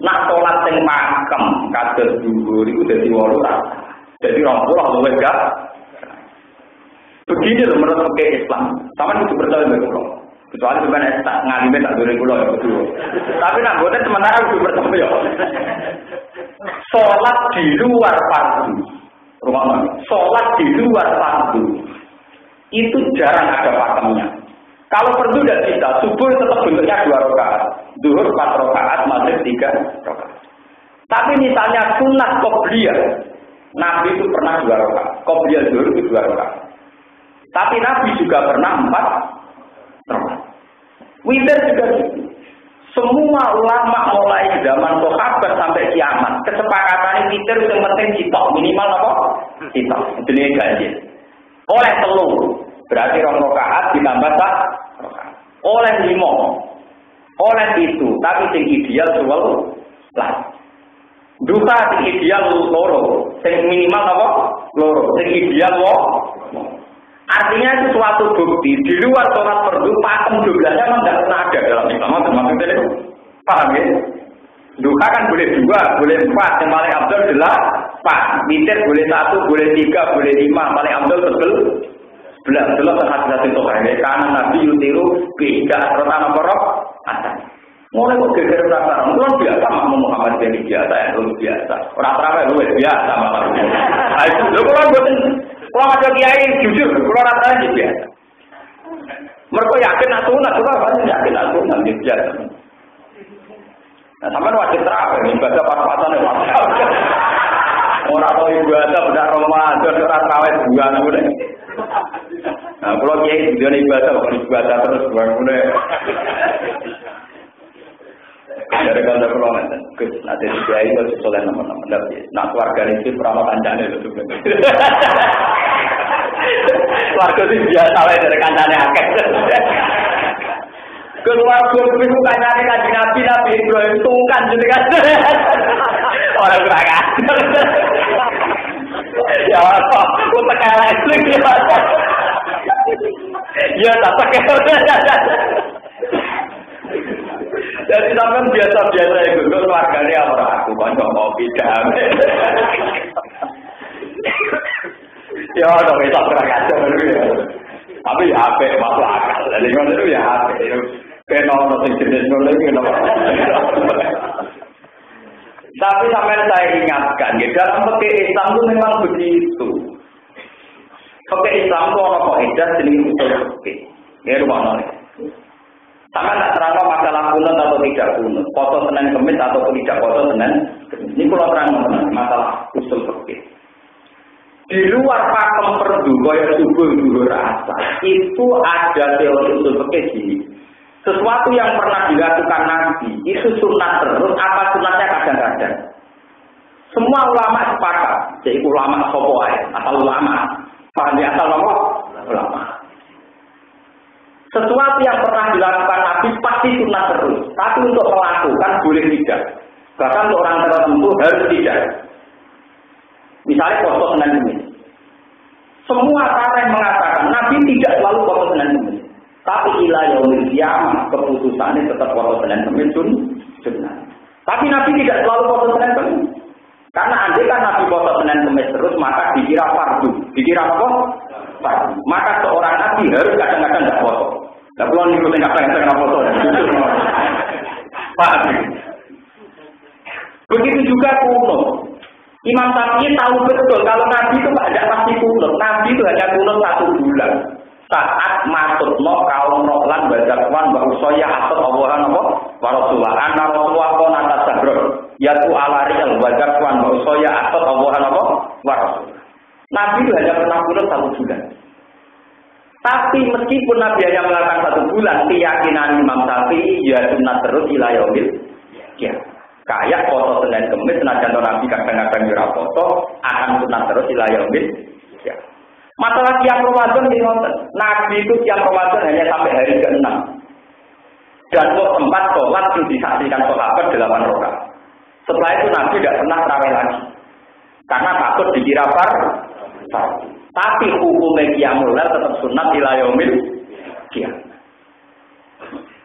Nak sholat sing makam kados jadi walu rasa. Jadi orang pulau luwes gak. Begini loh menurut Islam. Sama itu percaya dengan Kecuali sebenarnya tak ngalimnya tak boleh pulau ya betul. Tapi nak buatnya sementara udah bertemu Sholat di luar fardu. Rumah Sholat di luar fardu. Itu jarang ada pakemnya. Kalau fardu tidak bisa, subuh tetap bentuknya dua rakaat, duhur empat rakaat, maghrib tiga rakaat. Tapi misalnya sunat kobliyah, Nabi itu pernah dua rakaat, kobliyah duhur itu dua rakaat. Tapi Nabi juga pernah empat rakaat. Witir juga gitu. Semua ulama mulai zaman sahabat sampai kiamat, kesepakatan witir yang penting citok minimal apa? Citok. Jenis ganjil. Oleh telur, berarti rong rokaat ditambah tak Oleh limo, oleh itu, tapi sing ideal soal lah. Duka sing ideal loro, sing minimal apa? Loro, sing ideal wo. Artinya itu suatu bukti di luar sholat fardu pakem jumlahnya memang tidak pernah ada dalam Islam. Maksudnya itu paham ya? Duka kan boleh dua, boleh empat. Yang paling abdul adalah empat. Witir boleh satu, boleh tiga, boleh lima. Paling abdul sebel sebelas. Sebelas terhadap satu itu kan. Karena Nabi yutiru rotan apa roh? Atas. Mulai kok geger rasa, mungkin biasa makmu Muhammad jadi biasa ya, lu biasa. Orang terawih lu biasa makmu. Ayo, lu kalau buatin kalau ada kiai jujur, kalau rasanya gitu ya. Mereka yakin nak sunat, kalau apa yakin nak sunat gitu ya. Nah, sama wajib terawih, ibadah pas-pasan ya Orang tahu ibadah udah Ramadan, orang terawih bulan udah. Nah, kalau kiai ibadah, bukan ibadah terus bulan udah. Dari kalau ada pulau nanti, nanti dia itu harus soleh nama-nama. Nah, keluarga itu perawat kancane itu. Keluarga itu biasa lah dari kancane akeh. Keluarga itu kancane kaji nabi nabi Ibrahim tungkan jadi kan. Orang kurang. Ya apa? Aku tekan lagi. Ya tak pakai. Jadi sampai biasa-biasa itu, itu keluarganya orang aku kan mau pindah. ya ada kita kurang ajar Tapi ya apa masuk akal. Jadi kalau itu ya apa itu nanti jenis nol itu Tapi sampai saya ingatkan, ya, dalam pakai Islam itu memang begitu. Pakai Islam itu kok edah jadi usul pakai. Ya rumah. Sama tak terang masalah kunut atau tidak kunut, foto senen kemis atau tidak foto senen. Ini kalau terang masalah usul fikih. Di luar pakem perdu, kaya subuh dulu rasa, itu ada teori usul fikih sini. Sesuatu yang pernah dilakukan Nabi, itu sunat terus, apa sunatnya kadang-kadang. Semua ulama sepakat, jadi ulama sopo asal ulama. Paham ya asal? Ulama. Sesuatu yang pernah dilakukan Nabi pasti sunnah terus. Tapi untuk melakukan boleh tidak. Bahkan untuk orang tertentu harus tidak. Misalnya foto Senin ini. Semua yang mengatakan Nabi tidak selalu foto Senin ini. Tapi ilah yaumil kiamah keputusannya tetap foto Senin Kemis sunnah. Tapi Nabi tidak selalu foto Senin Kemis. Karena andai kan Nabi foto Senin Kemis terus maka dikira fardu. Dikira apa? Maka seorang nabi harus kadang-kadang tidak foto. Nah, kalau ngikutin kadang-kadang tidak foto. Pak. Begitu juga kuno. Imam Syafi'i tahu betul kalau Nabi itu tidak pasti kuno. Nabi itu hanya kuno satu bulan. Saat masuk no kaum rohlan bajakwan baru soya atau awahan apa anak rasulullah kau nata sabrok yaitu ala real bajakwan baru soya atau awahan apa warasulah Nabi itu hanya pernah kunut satu bulan. Tapi meskipun Nabi hanya melakukan satu bulan, keyakinan Imam Syafi'i ya sunat terus ilayomil. Ya. Kayak foto Senin Kemis, senajan Nabi kadang-kadang jurah foto, akan sunat terus ilayomil. Ya. Masalah tiap Ramadan di Nabi itu tiap Ramadan hanya sampai hari ke-6. Dan kok tempat sholat itu disaksikan sahabat delapan rakaat. Setelah itu Nabi tidak pernah terawih lagi. Karena takut dikira par. Tapi hukumnya kiamul tetap sunat ilayomil kiam.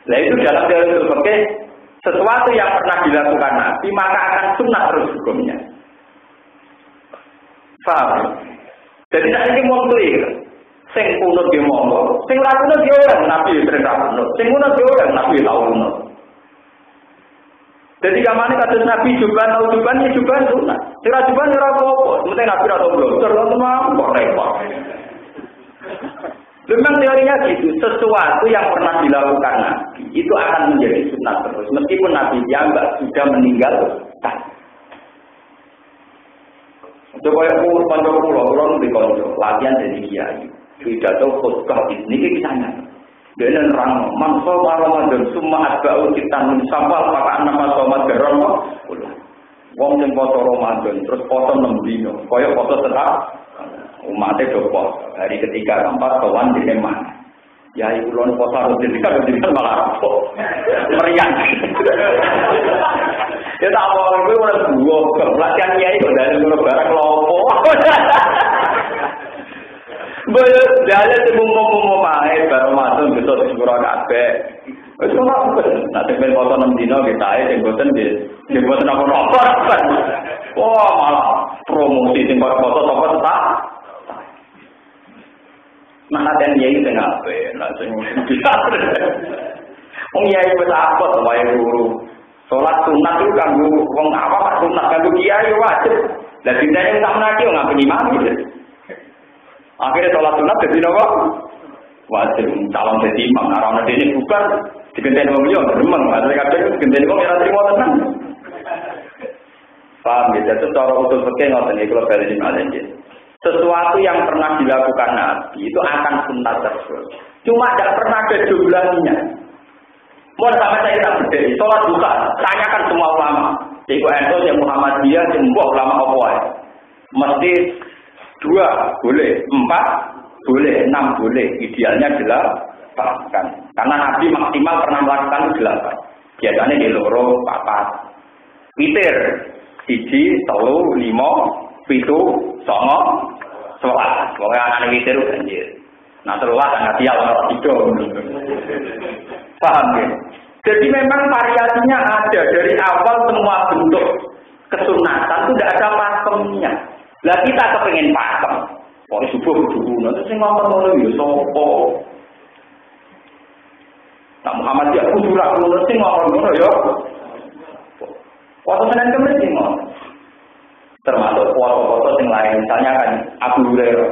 Nah itu dalam teori oke sesuatu yang pernah dilakukan Nabi maka akan sunat terus hukumnya. Paham? Jadi nanti mau clear. Sing kunut di monggo, sing ra kunut di orang Nabi sering kunut, sing kunut di orang Nabi kunut. Jadi kamane kados Nabi juban tau juban ya juban sunat. Sira juban ora apa-apa, Nabi ora tau blontor kok repot. Memang teorinya gitu, sesuatu yang pernah dilakukan Nabi itu akan menjadi sunat terus, meskipun Nabi dianggap sudah meninggal. Coba yang puluh panjang pulau, pulau nanti konco, latihan jadi kiai, tidak tahu khutbah ini kita nanya. Dia nerang, man soma Ramadan summa adba'u kita sampal maka nama soma geron Wong yang foto Ramadan terus foto enam dino, koyo foto setelah umatnya do hari ketiga keempat kawan di mana. Ya ibu lon harus jadi kan jadi malah meriang. Ya tak mau gue udah dua. Pelatihan kiai dari barang kelompok. Boyo dalil sing umum-umum ae baru masuk besok sepuro kabeh. Wis ora apa. Nek ben foto nem dino kita ae sing boten di sing boten apa-apa. Wah, malah promosi sing foto sapa tak. Nah, dan yai sing ape, nah sing. Wong yai wis apot wae guru. Salat sunat itu kanggo wong apa sunat kanggo kiai wajib. Lah dintene tak menaki ngapa imam gitu. Akhirnya sholat sunat jadi nopo. Wajib calon jadi imam. Nah, orang ini bukan digenteni wong liya gremeng. Ada kadang digenteni wong ora trimo tenan. Paham ya? Jadi cara usul fikih ngoten iki kalau bali malih Sesuatu yang pernah dilakukan Nabi itu akan sunat terus. Cuma tidak pernah ada jumlahnya. Mau sama saya tak berdiri, sholat duka, tanyakan semua ulama. Iku Endo, yang Muhammadiyah, yang ulama apa Mesti Dua boleh, empat boleh, enam boleh. Idealnya delapan. Karena Nabi maksimal pernah melakukan delapan. Biasanya di loro, papat. Witir, siji, telu, limo, pitu, songo, sebelas. Pokoknya anak witir banjir. Nah terulah kan hati Allah tiga. Paham ya? Jadi memang variasinya ada dari awal semua bentuk kesunatan itu tidak ada pakemnya. Lah kita kepengen pakem. Kok subuh kudu nanti sing ngomong ngono ya sapa? Nah Muhammad ya kudu ra ngono sing ngomong ngono ya. Waktu Senin Kemis sing Termasuk foto-foto yang lain, misalnya kan Abu Hurairah.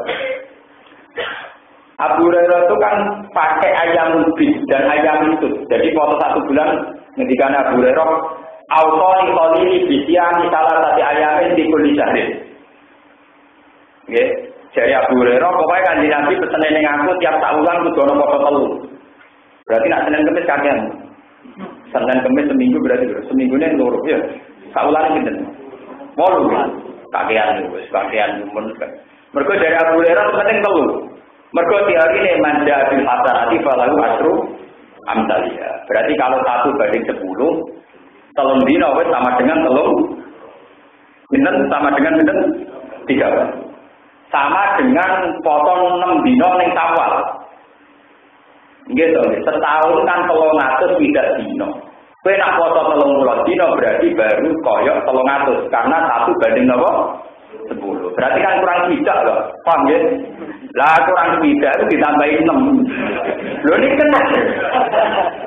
Abu Hurairah itu kan pakai ayam lebih dan ayam itu. Jadi foto satu bulan ketika Abu Hurairah Autoni kolini bisiani salah satu ayamin di kulit Nggih. Jari Abu Hurairah pokoknya kan Nabi pesen ning aku tiap ulang kudu ana foto telu. Berarti nak Senin Kamis kakean. Senin Kamis seminggu berarti seminggu ini loro ya. Tak ulang pinten. Wolu kakean wis kakean kan. Mergo dari Abu Hurairah penting telu. Mergo teori ini manja bil hasanati falahu asru amsalia. Berarti kalau satu banding sepuluh, telung dino sama dengan telung. Pinten sama dengan pinten? Tiga sama dengan potong enam dino neng sawal. Gitu, setahun kan telung atus tidak dino. Kue nak telung puluh dino berarti baru koyok telung atus karena satu banding nopo sepuluh. Berarti kan kurang tidak loh, paham ya? Lah kurang tidak itu ditambahin enam. Lo ini kena.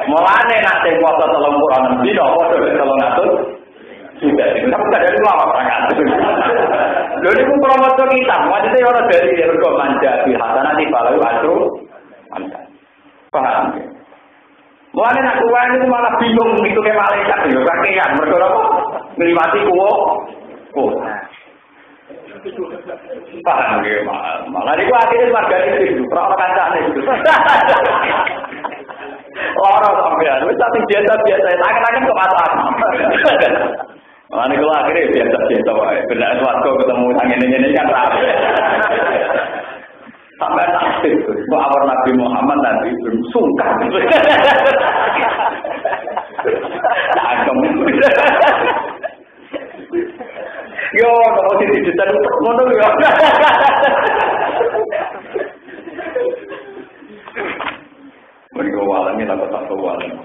Mulane nak telung puluh enam dino, foto telung atus sudah. Tapi tidak dari lama perangkat. Lho ini pun promotor kita, maksudnya orang dari rego manja di hasanah di balau asru manja. Paham ya? Mulane nak kuwan itu malah bingung itu kayak malaikat ya, kakean mergo apa? Ngliwati kuwo. Oh. Paham ya, malah niku akhirnya warga itu, ora kancane itu. (laughs) Ora sampean, wis tak biasa biasa ae, tak kenaken kok masak. Mane kula akhire biasa biasa wae, ben nek waktu ketemu sang ngene-ngene kan rapi. Sampai nanti, bahwa Nabi Muhammad nanti belum sungkan. Lagam. Yo, kalau tidak ditutup, ngono yo. Mereka walangnya dapat tak walangnya.